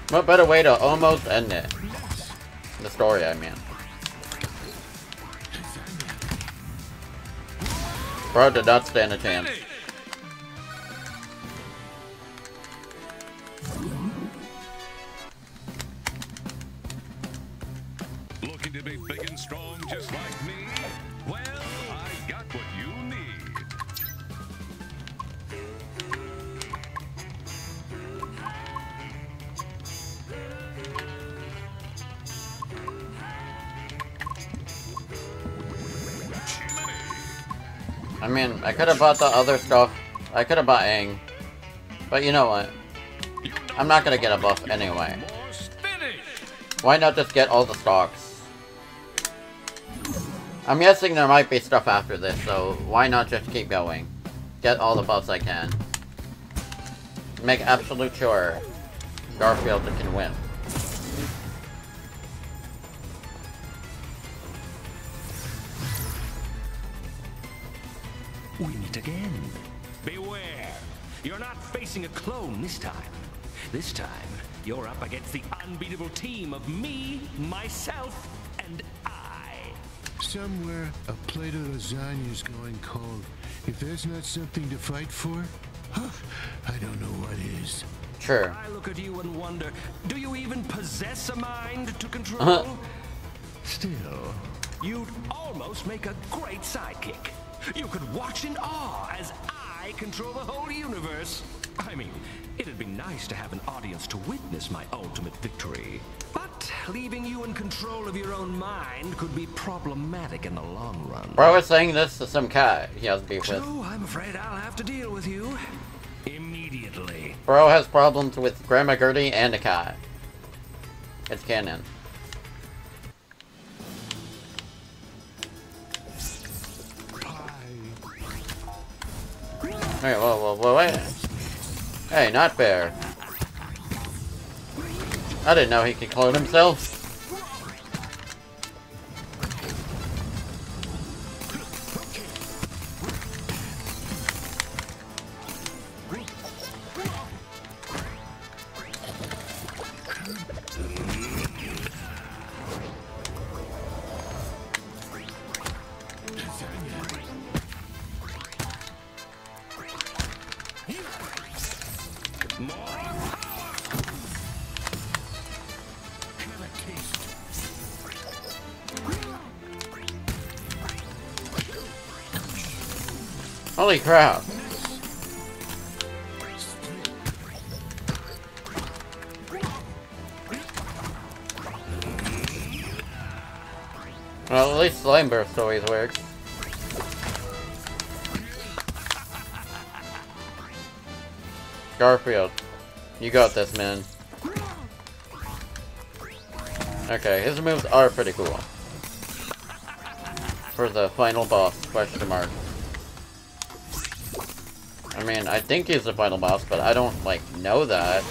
What better way to almost end it? The story, I mean. Bro did not stand a chance. Could have bought the other stuff. I could have bought Aang. But you know what? I'm not gonna get a buff anyway. Why not just get all the stocks? I'm guessing there might be stuff after this, so why not just keep going? Get all the buffs I can. make absolute sure Garfield can win. We meet again. Beware. You're not facing a clone this time. This time, you're up against the unbeatable team of me, myself, and I. Somewhere, a plate of lasagna is going cold. If there's not something to fight for, huh, I don't know what is. Sure. I look at you and wonder, do you even possess a mind to control? Uh-huh. Still, you'd almost make a great sidekick. You could watch in awe as I control the whole universe. I mean, it'd be nice to have an audience to witness my ultimate victory. But leaving you in control of your own mind could be problematic in the long run. Bro is saying this to some cat he has beef with. So I'm afraid I'll have to deal with you immediately. Bro has problems with Grandma Gertie and a cat. It's canon. Hey, whoa, whoa, whoa, wait. Hey, not fair. I didn't know he could clone himself. Crap. Well, at least Slime Burst always works. Garfield, you got this, man. Okay, his moves are pretty cool. For the final boss, question mark. I mean, I think he's the final boss, but I don't, like, know that.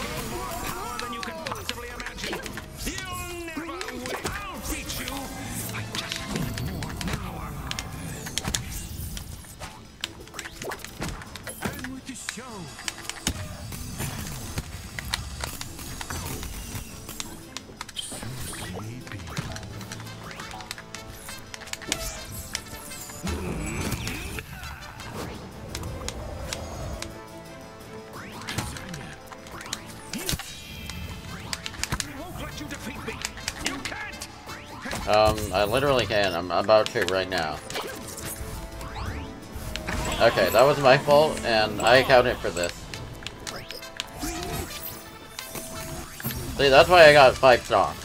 Literally can. I'm about to right now. Okay, that was my fault, and I accounted for this. See, that's why I got five stars.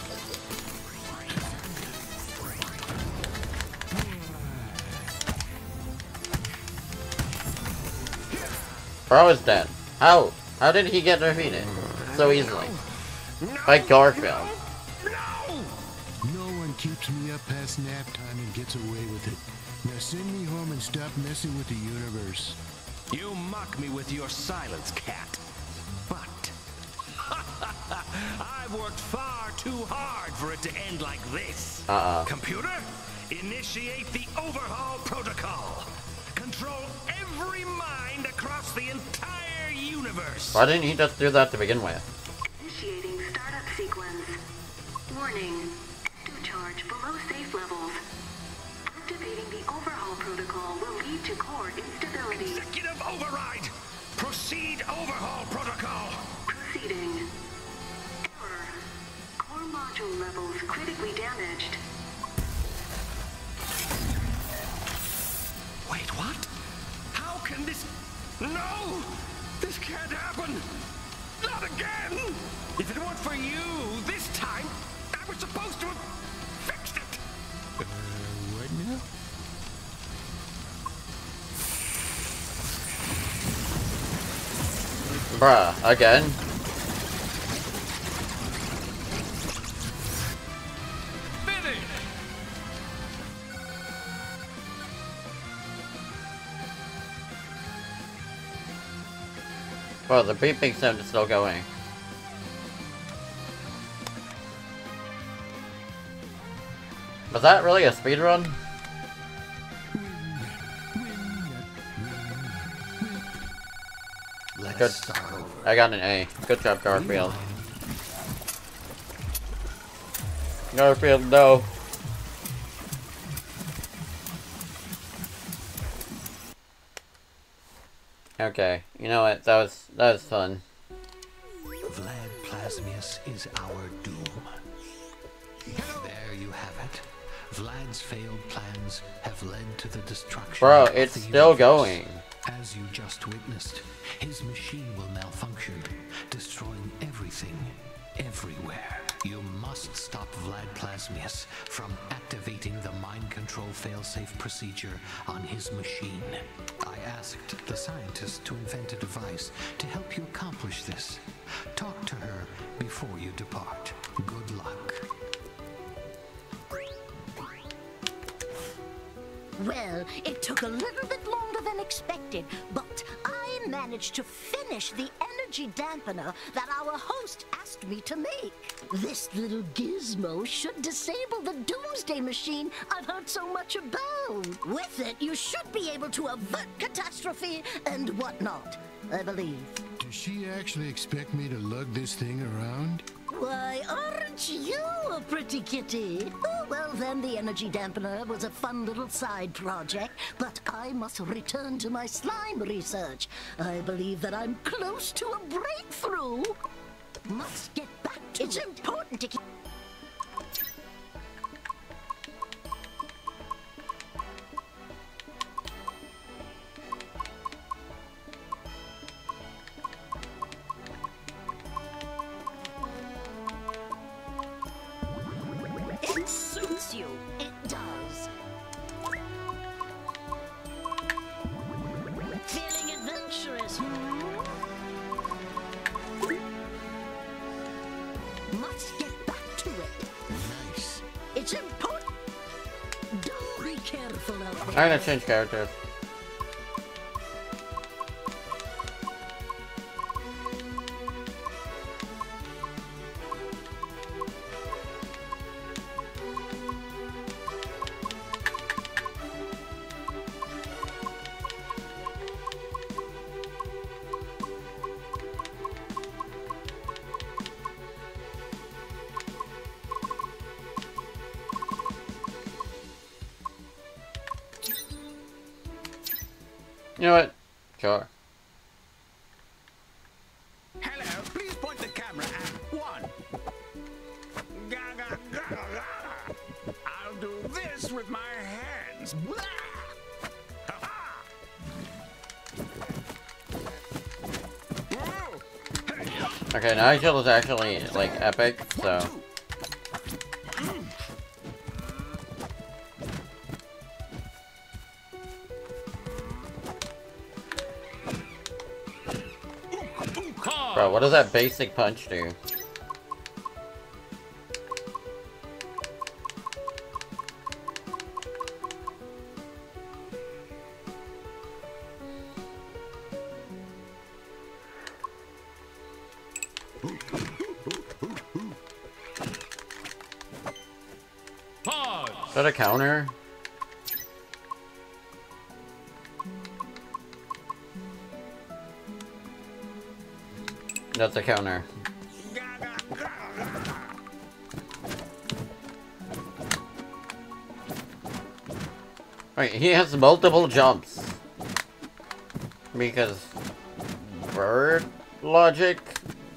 Bro is dead. How? How did he get defeated so easily? By Garfield. Mock me with your silence, cat. But I've worked far too hard for it to end like this. Uh-uh. Computer, initiate the overhaul protocol. Control every mind across the entire universe. Why didn't he just do that to begin with? Critically damaged. Wait, what? How can this... No! This can't happen! Not again! If it weren't for you, this time, I was supposed to have fixed it! Uh, what now? Bruh, again? Well, the beeping sound is still going. Was that really a speed run? Good. I got an A. Good job, Garfield. Garfield, no. Okay, you know what? That was that was fun. Vlad Plasmius is our doom. There you have it. Vlad's failed plans have led to the destruction Bro, it's still universe. going. As you just witnessed, his machine will malfunction, destroying everything, everywhere. You must stop Vlad Plasmius from activating the mind control failsafe procedure on his machine. I asked the scientist to invent a device to help you accomplish this. Talk to her before you depart. Good luck. Well, it took a little bit longer than expected, but I managed to finish the energy dampener that our host asked me to make. This little gizmo should disable the doomsday machine I've heard so much about. With it, you should be able to avert catastrophe and whatnot, I believe. Does she actually expect me to lug this thing around? Why, aren't you a pretty kitty? Oh, well, then the energy dampener was a fun little side project, but I must return to my slime research. I believe that I'm close to a breakthrough. Must get back to It's important to keep. Change characters. Okay, Nigel is actually like epic, so Bro, what does that basic punch do? That's a counter. Wait, he has multiple jumps. Because... Bird logic?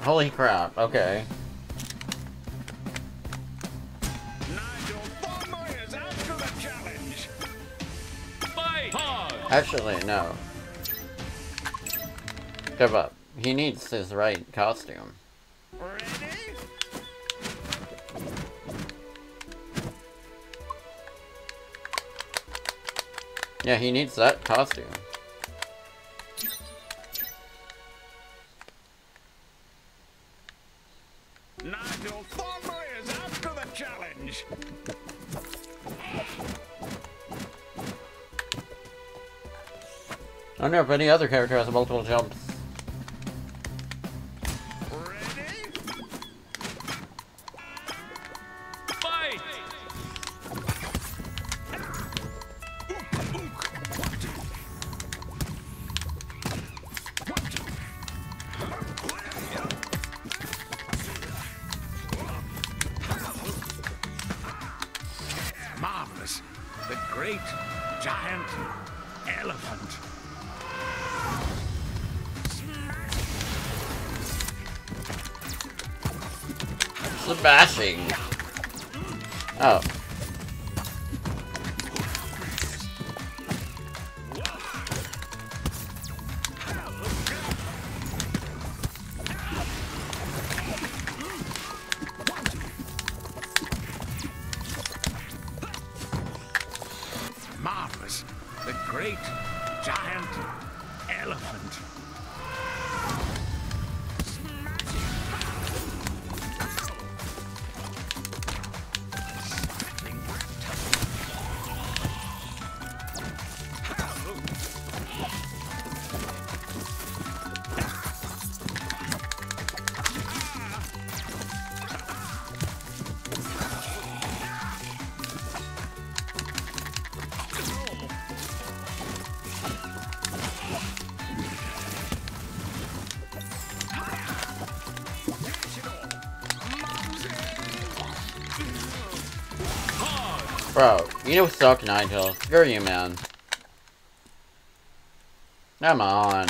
Holy crap, okay. Nigel Thornberry is out to the challenge. Fight. Pause. Actually, no. Give up. He needs his right costume. Ready? Yeah, he needs that costume. Nigel Thornberry is to the challenge. I don't know if any other character has multiple jumps. Dr. Nigel. You're you, man. Come on.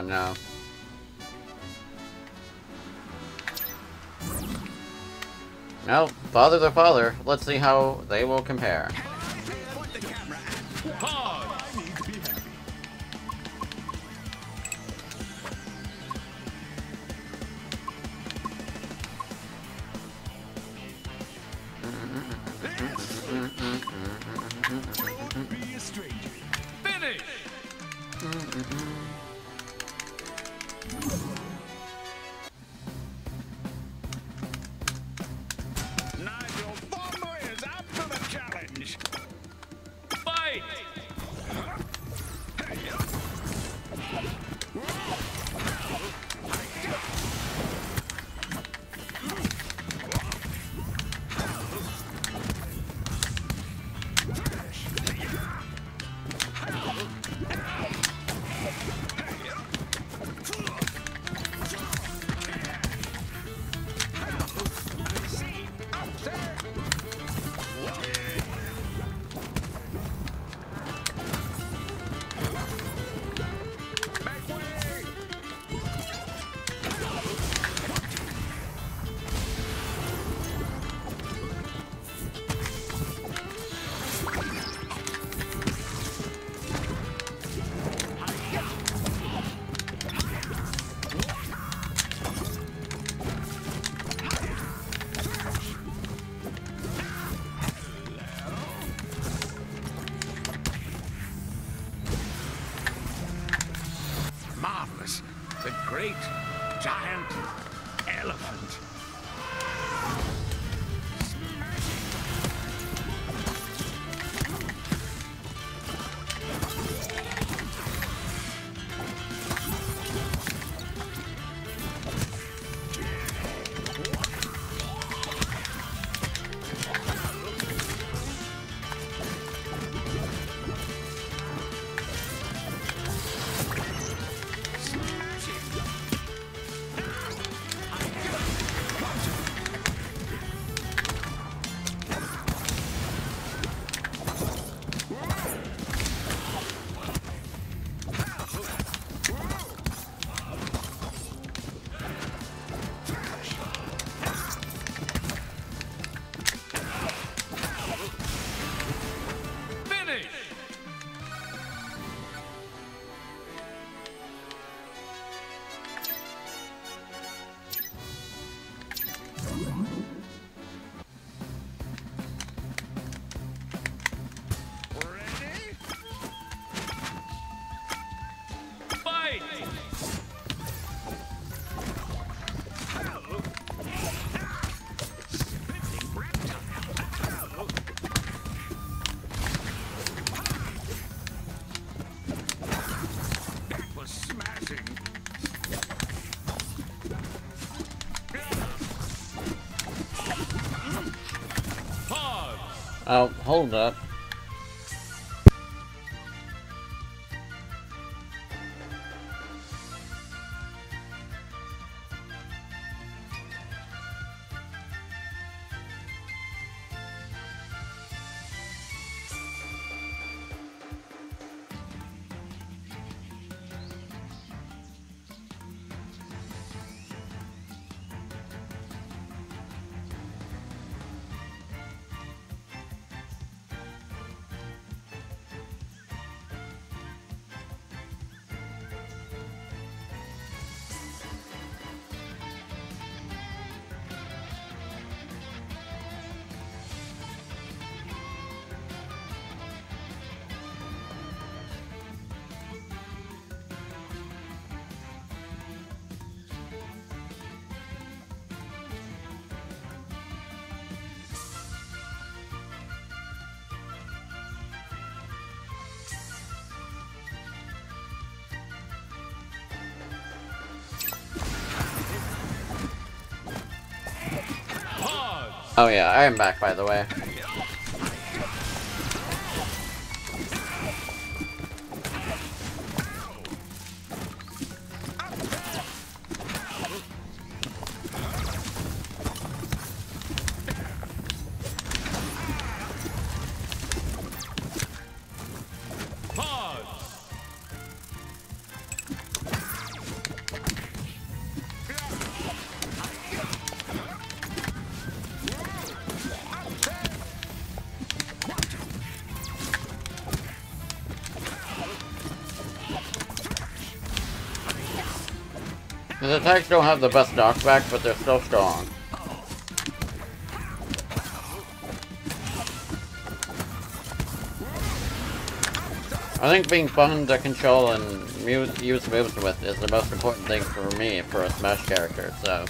around now. Now, father, the father. Let's see how they will compare. Hold up. Yeah, I am back by the way. Attacks don't have the best knockback, but they're still strong. I think being fun to control and use moves with is the most important thing for me for a Smash character, so...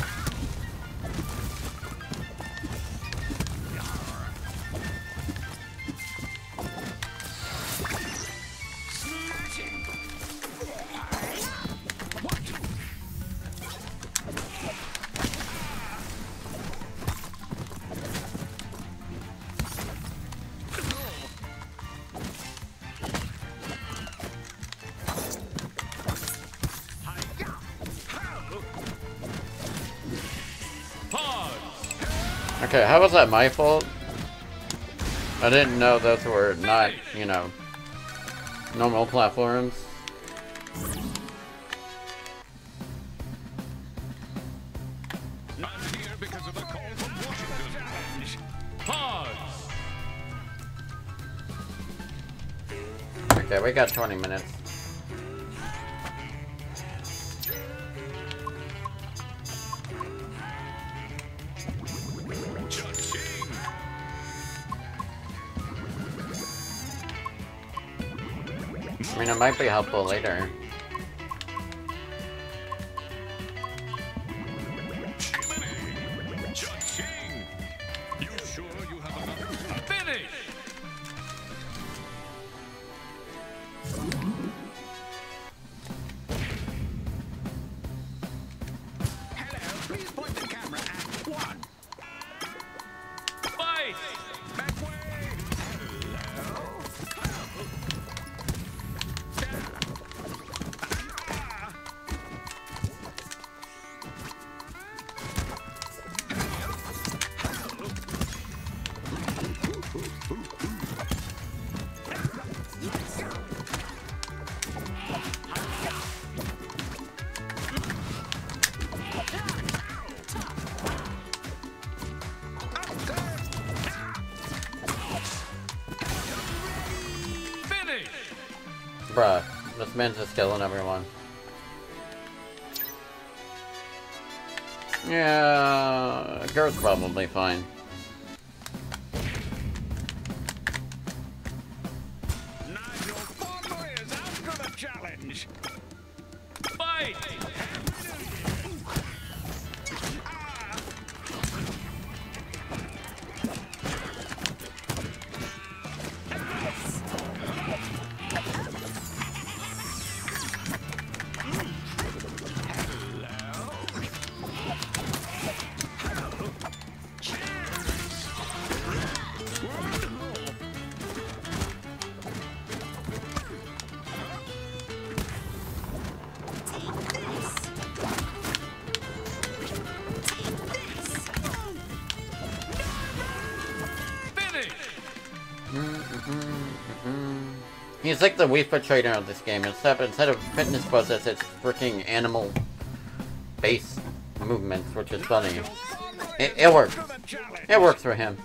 was that my fault? I didn't know those were not, you know, normal platforms. I'm here because of a call from Washington. Pause! Okay, we got 20 minutes. I mean, it might be helpful later. He's like the Wii Fit trainer of this game, except instead of fitness poses, it's freaking animal base movements, which is funny. It, it works. It works for him.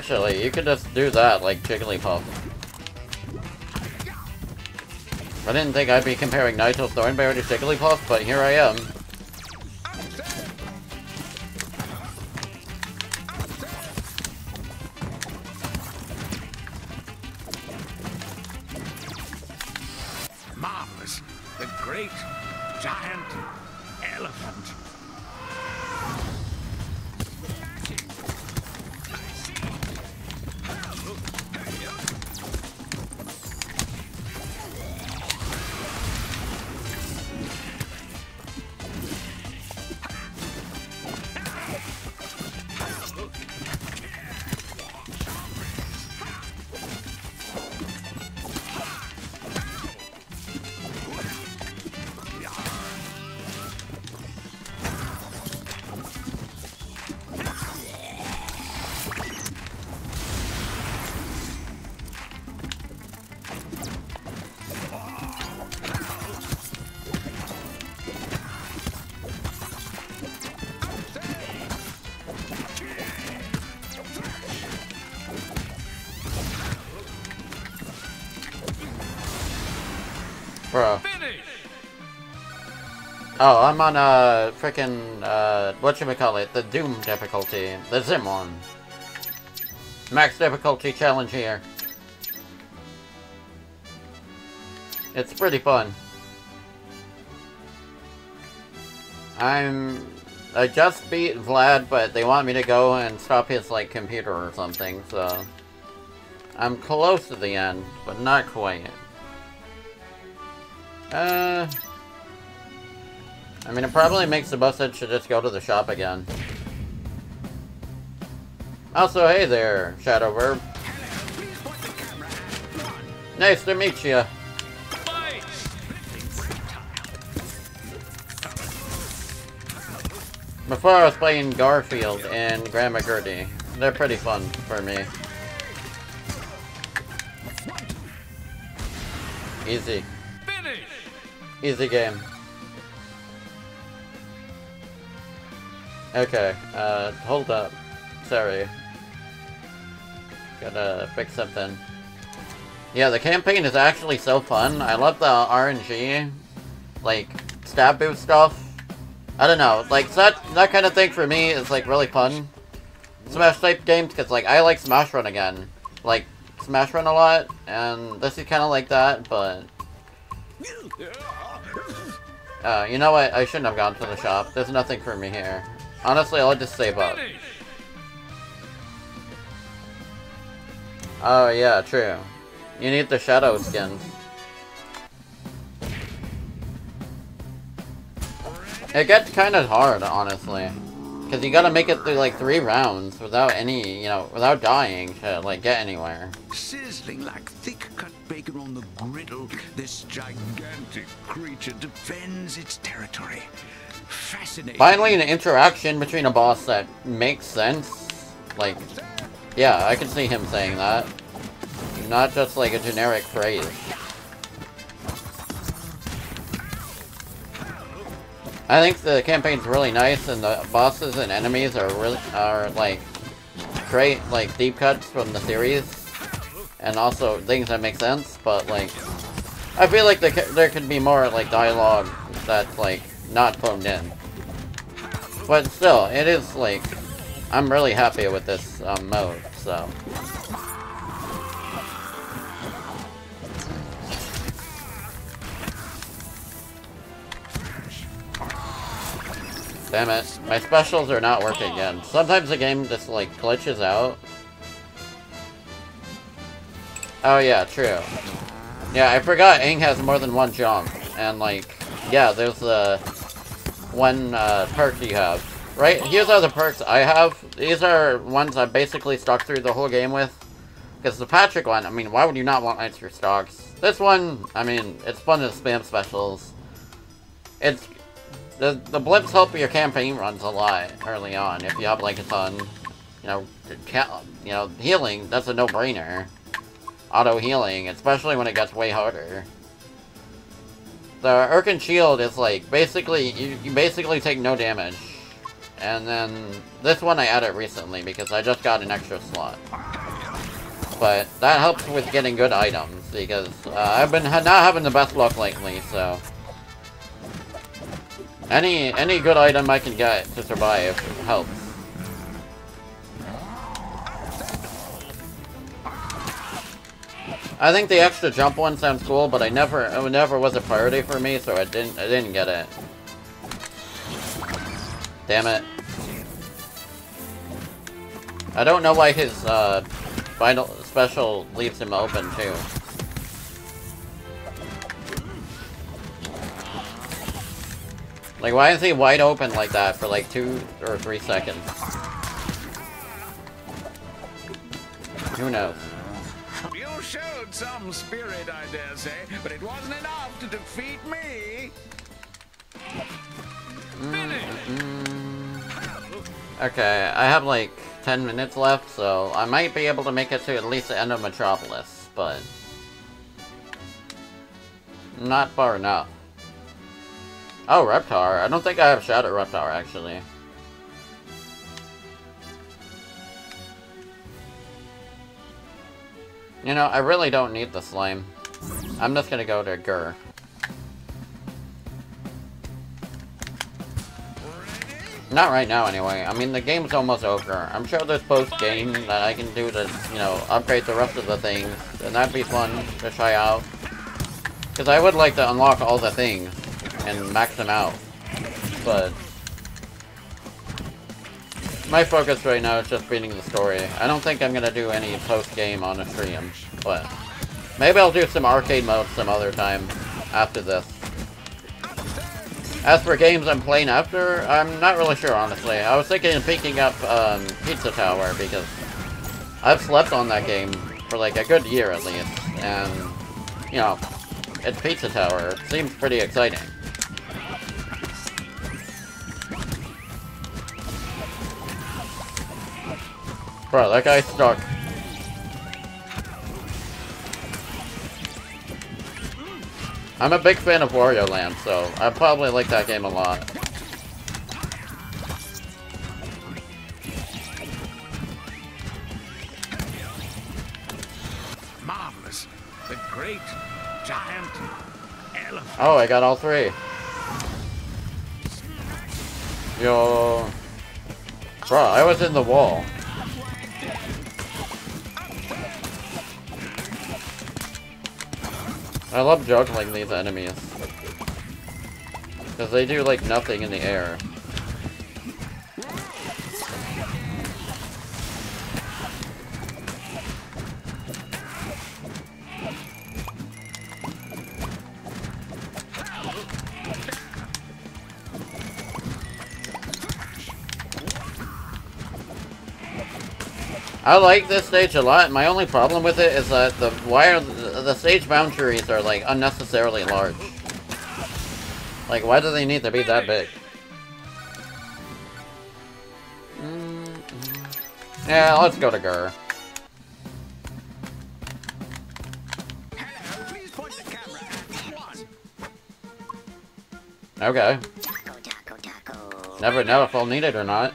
Actually, you could just do that like Jigglypuff. I didn't think I'd be comparing Nigel Thornberry to Jigglypuff, but here I am. Oh, I'm on, a freaking, uh, frickin', call it? the Doom difficulty, the Zim one. Max difficulty challenge here. It's pretty fun. I'm... I just beat Vlad, but they want me to go and stop his, like, computer or something, so... I'm close to the end, but not quite. Uh... I mean, it probably makes the most sense to just go to the shop again. Also, hey there, Shadow Verb. Nice to meet you. Before I was playing Garfield and Grandma Gertie. They're pretty fun for me. Easy. Easy game. Okay, uh, hold up. Sorry. Gotta fix something. Yeah, the campaign is actually so fun. I love the RNG, like, stat boost stuff. I don't know, like, that, that kind of thing for me is, like, really fun. Smash type games, because, like, I like Smash Run again. Like, Smash Run a lot, and this is kind of like that, but... Uh, you know what? I shouldn't have gone to the shop. There's nothing for me here. Honestly, I'll just save up. Oh, yeah, true. You need the shadow skins. It gets kind of hard, honestly. Because you gotta make it through like three rounds without any, you know, without dying to like get anywhere. Sizzling like thick-cut bacon on the griddle, this gigantic creature defends its territory. Fascinating. Finally, an interaction between a boss that makes sense. Like, yeah, I can see him saying that. Not just like a generic phrase. I think the campaign's really nice, and the bosses and enemies are really are like great, like deep cuts from the series, and also things that make sense. But like, I feel like there there could be more like dialogue that's like not phoned in. But still, it is like I'm really happy with this um, mode. So. Damn it. My specials are not working again. Sometimes the game just, like, glitches out. Oh, yeah, true. Yeah, I forgot Aang has more than one jump. And, like, yeah, there's the one uh, perk you have. Right? Here's are the perks I have. These are ones I basically stuck through the whole game with. Because the Patrick one, I mean, why would you not want extra stocks? This one, I mean, it's fun to spam specials. It's the the blips help your campaign runs a lot early on. If you have like a ton, you know, you know, healing. That's a no-brainer. Auto healing, especially when it gets way harder. The Urkin Shield is like basically you, you basically take no damage, and then this one I added recently because I just got an extra slot. But that helps with getting good items because uh, I've been not having the best luck lately, so. Any any good item I can get to survive helps. I think the extra jump one sounds cool, but I never it never was a priority for me, so I didn't I didn't get it. Damn it. I don't know why his uh, final special leaves him open too. Like, why is he wide open like that for like two or three seconds? Who knows? Showed some spirit, I dare say, but it wasn't enough to defeat me. Mm. Okay, I have like 10 minutes left, so I might be able to make it to at least the end of Metropolis, but... Not far enough. Oh, Reptar. I don't think I have Shadow Reptar, actually. You know, I really don't need the slime. I'm just gonna go to Gir. Not right now, anyway. I mean, the game's almost over. I'm sure there's post-game that I can do to, you know, upgrade the rest of the things. And that'd be fun to try out. Because I would like to unlock all the things and max them out. But my focus right now is just beating the story. I don't think I'm gonna do any post-game on a stream, but maybe I'll do some arcade mode some other time after this. As for games I'm playing after, I'm not really sure, honestly. I was thinking of picking up um, Pizza Tower because I've slept on that game for like a good year at least, and, you know, it's Pizza Tower. It seems pretty exciting. Bro, that guy's stuck. I'm a big fan of Wario Land, so I probably like that game a lot. Marvelous. The great giant elephant. Oh, I got all three. Yo. Bro, I was in the wall. I love juggling these enemies. Because they do, like, nothing in the air. I like this stage a lot. My only problem with it is that the why are the, stage boundaries are like unnecessarily large. Like, why do they need to be that big? Mm -hmm. Yeah, let's go to Gir. Okay. Never know if I'll need it or not.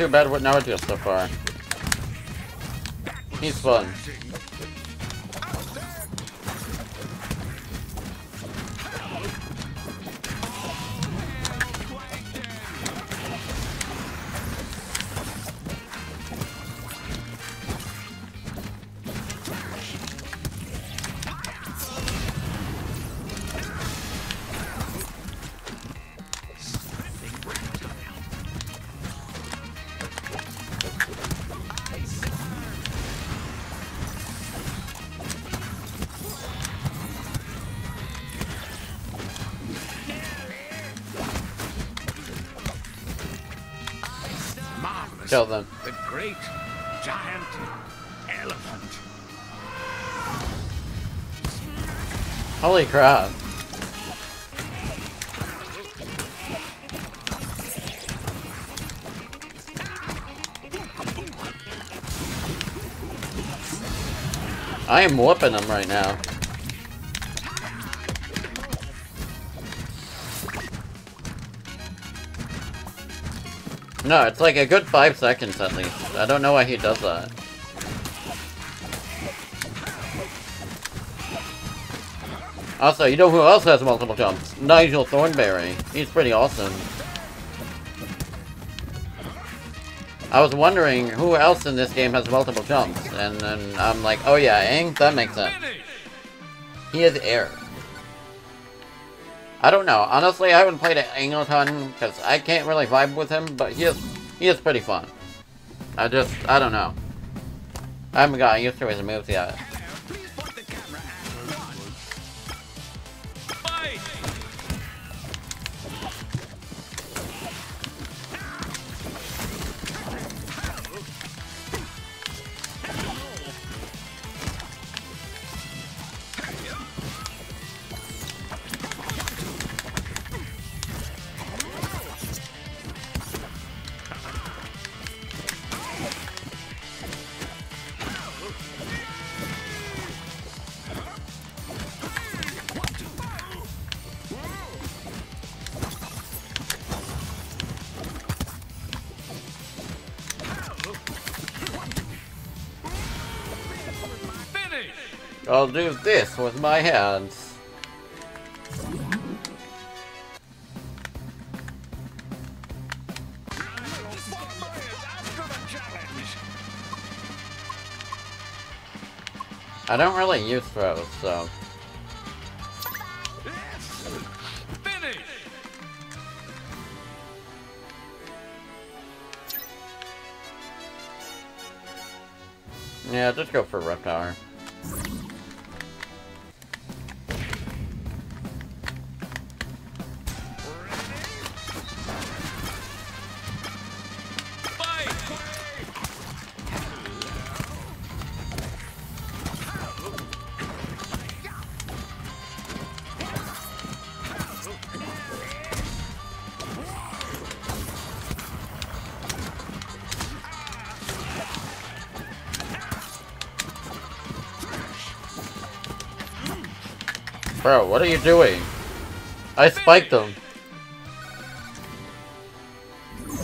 Too bad with Naruto so far. He's fun. Holy crap. I am whooping them right now. No, it's like a good five seconds at least. I don't know why he does that. Also, you know who else has multiple jumps? Nigel Thornberry. He's pretty awesome. I was wondering who else in this game has multiple jumps, and then I'm like, oh yeah, Aang? That makes sense. He is air. I don't know. Honestly, I haven't played Aang a ton, because I can't really vibe with him, but he is, he is pretty fun. I just, I don't know. I haven't gotten used to his moves yet. I'll do this with my hands. I don't really use throws, so... Yeah, just go for Reptar. Bro, what are you doing? I spiked him.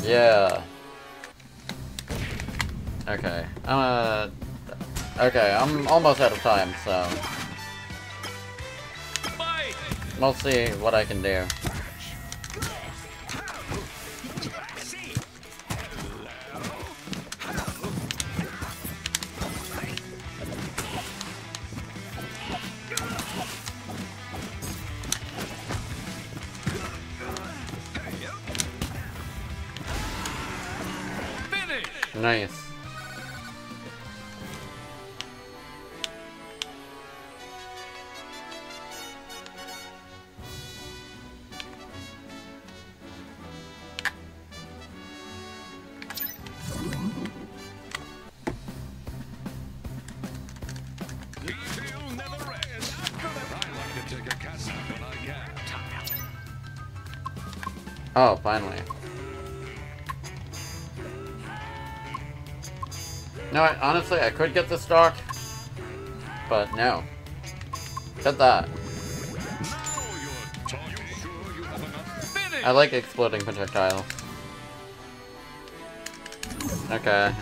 Yeah. Okay. I'm uh Okay, I'm almost out of time, so we'll see what I can do. I, could get the stock, but no. Get that. I like exploding projectiles. Okay.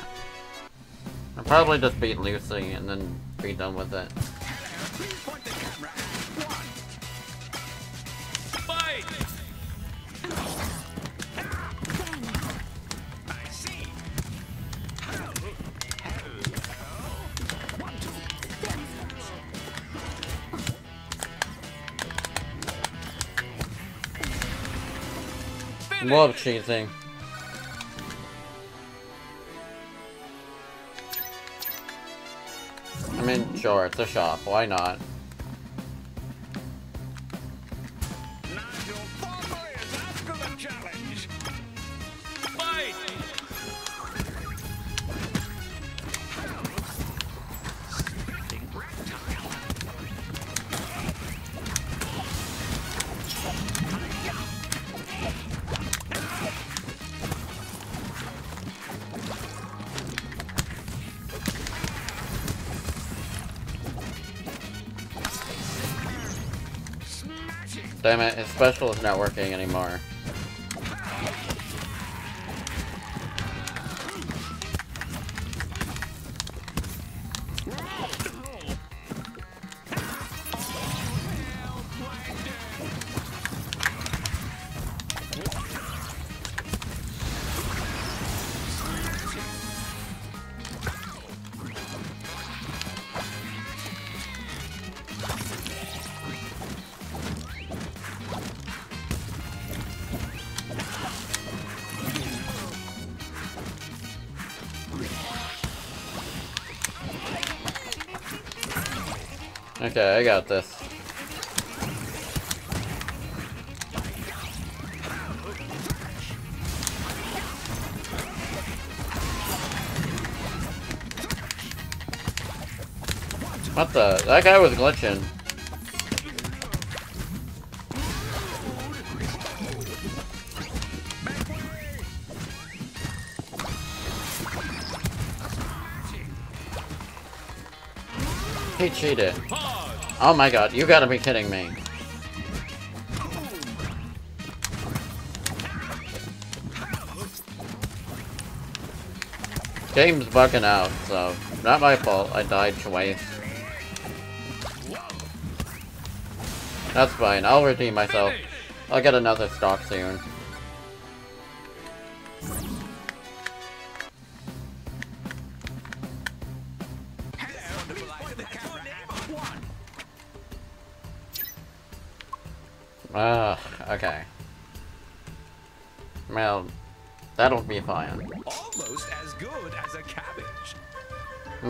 I'll probably just beat Lucy and then be done with it. Love cheating. I mean, sure, it's a shop. Why not? Damn it, his special is not working anymore. Okay, I got this. What the? That guy was glitching. He cheated. Oh my god, you gotta be kidding me. Game's bugging out, so not my fault. I died twice. That's fine. I'll redeem myself. I'll get another stock soon.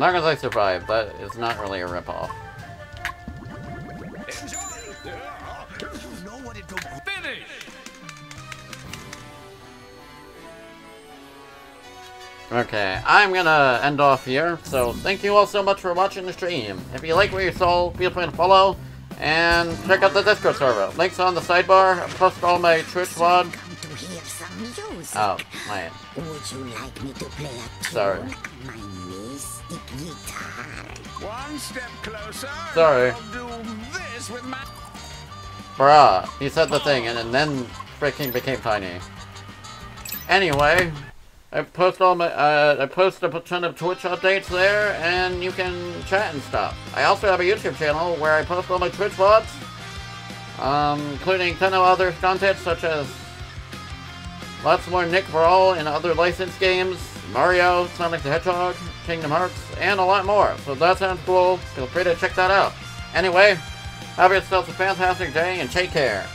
Long as I survive, that is not really a ripoff. Finish! Okay, I'm gonna end off here, so thank you all so much for watching the stream. If you like what you saw, feel free to follow, and check out the Discord server. Links on the sidebar, I post all my Twitch VOD. To some music. Oh, man. Would you like me to play a tune? Sorry. My mystic guitar. One step closer. Sorry. I'll do this with my. Bruh, he said the thing, and, and then freaking became tiny. Anyway, I post all my, uh, I post a ton of Twitch updates there, and you can chat and stuff. I also have a YouTube channel where I post all my Twitch VODs, um, including a ton of other content such as lots more Nick Brawl and other licensed games, Mario, Sonic the Hedgehog, Kingdom Hearts, and a lot more. So if that sounds cool, feel free to check that out. Anyway, have yourself a fantastic day and take care.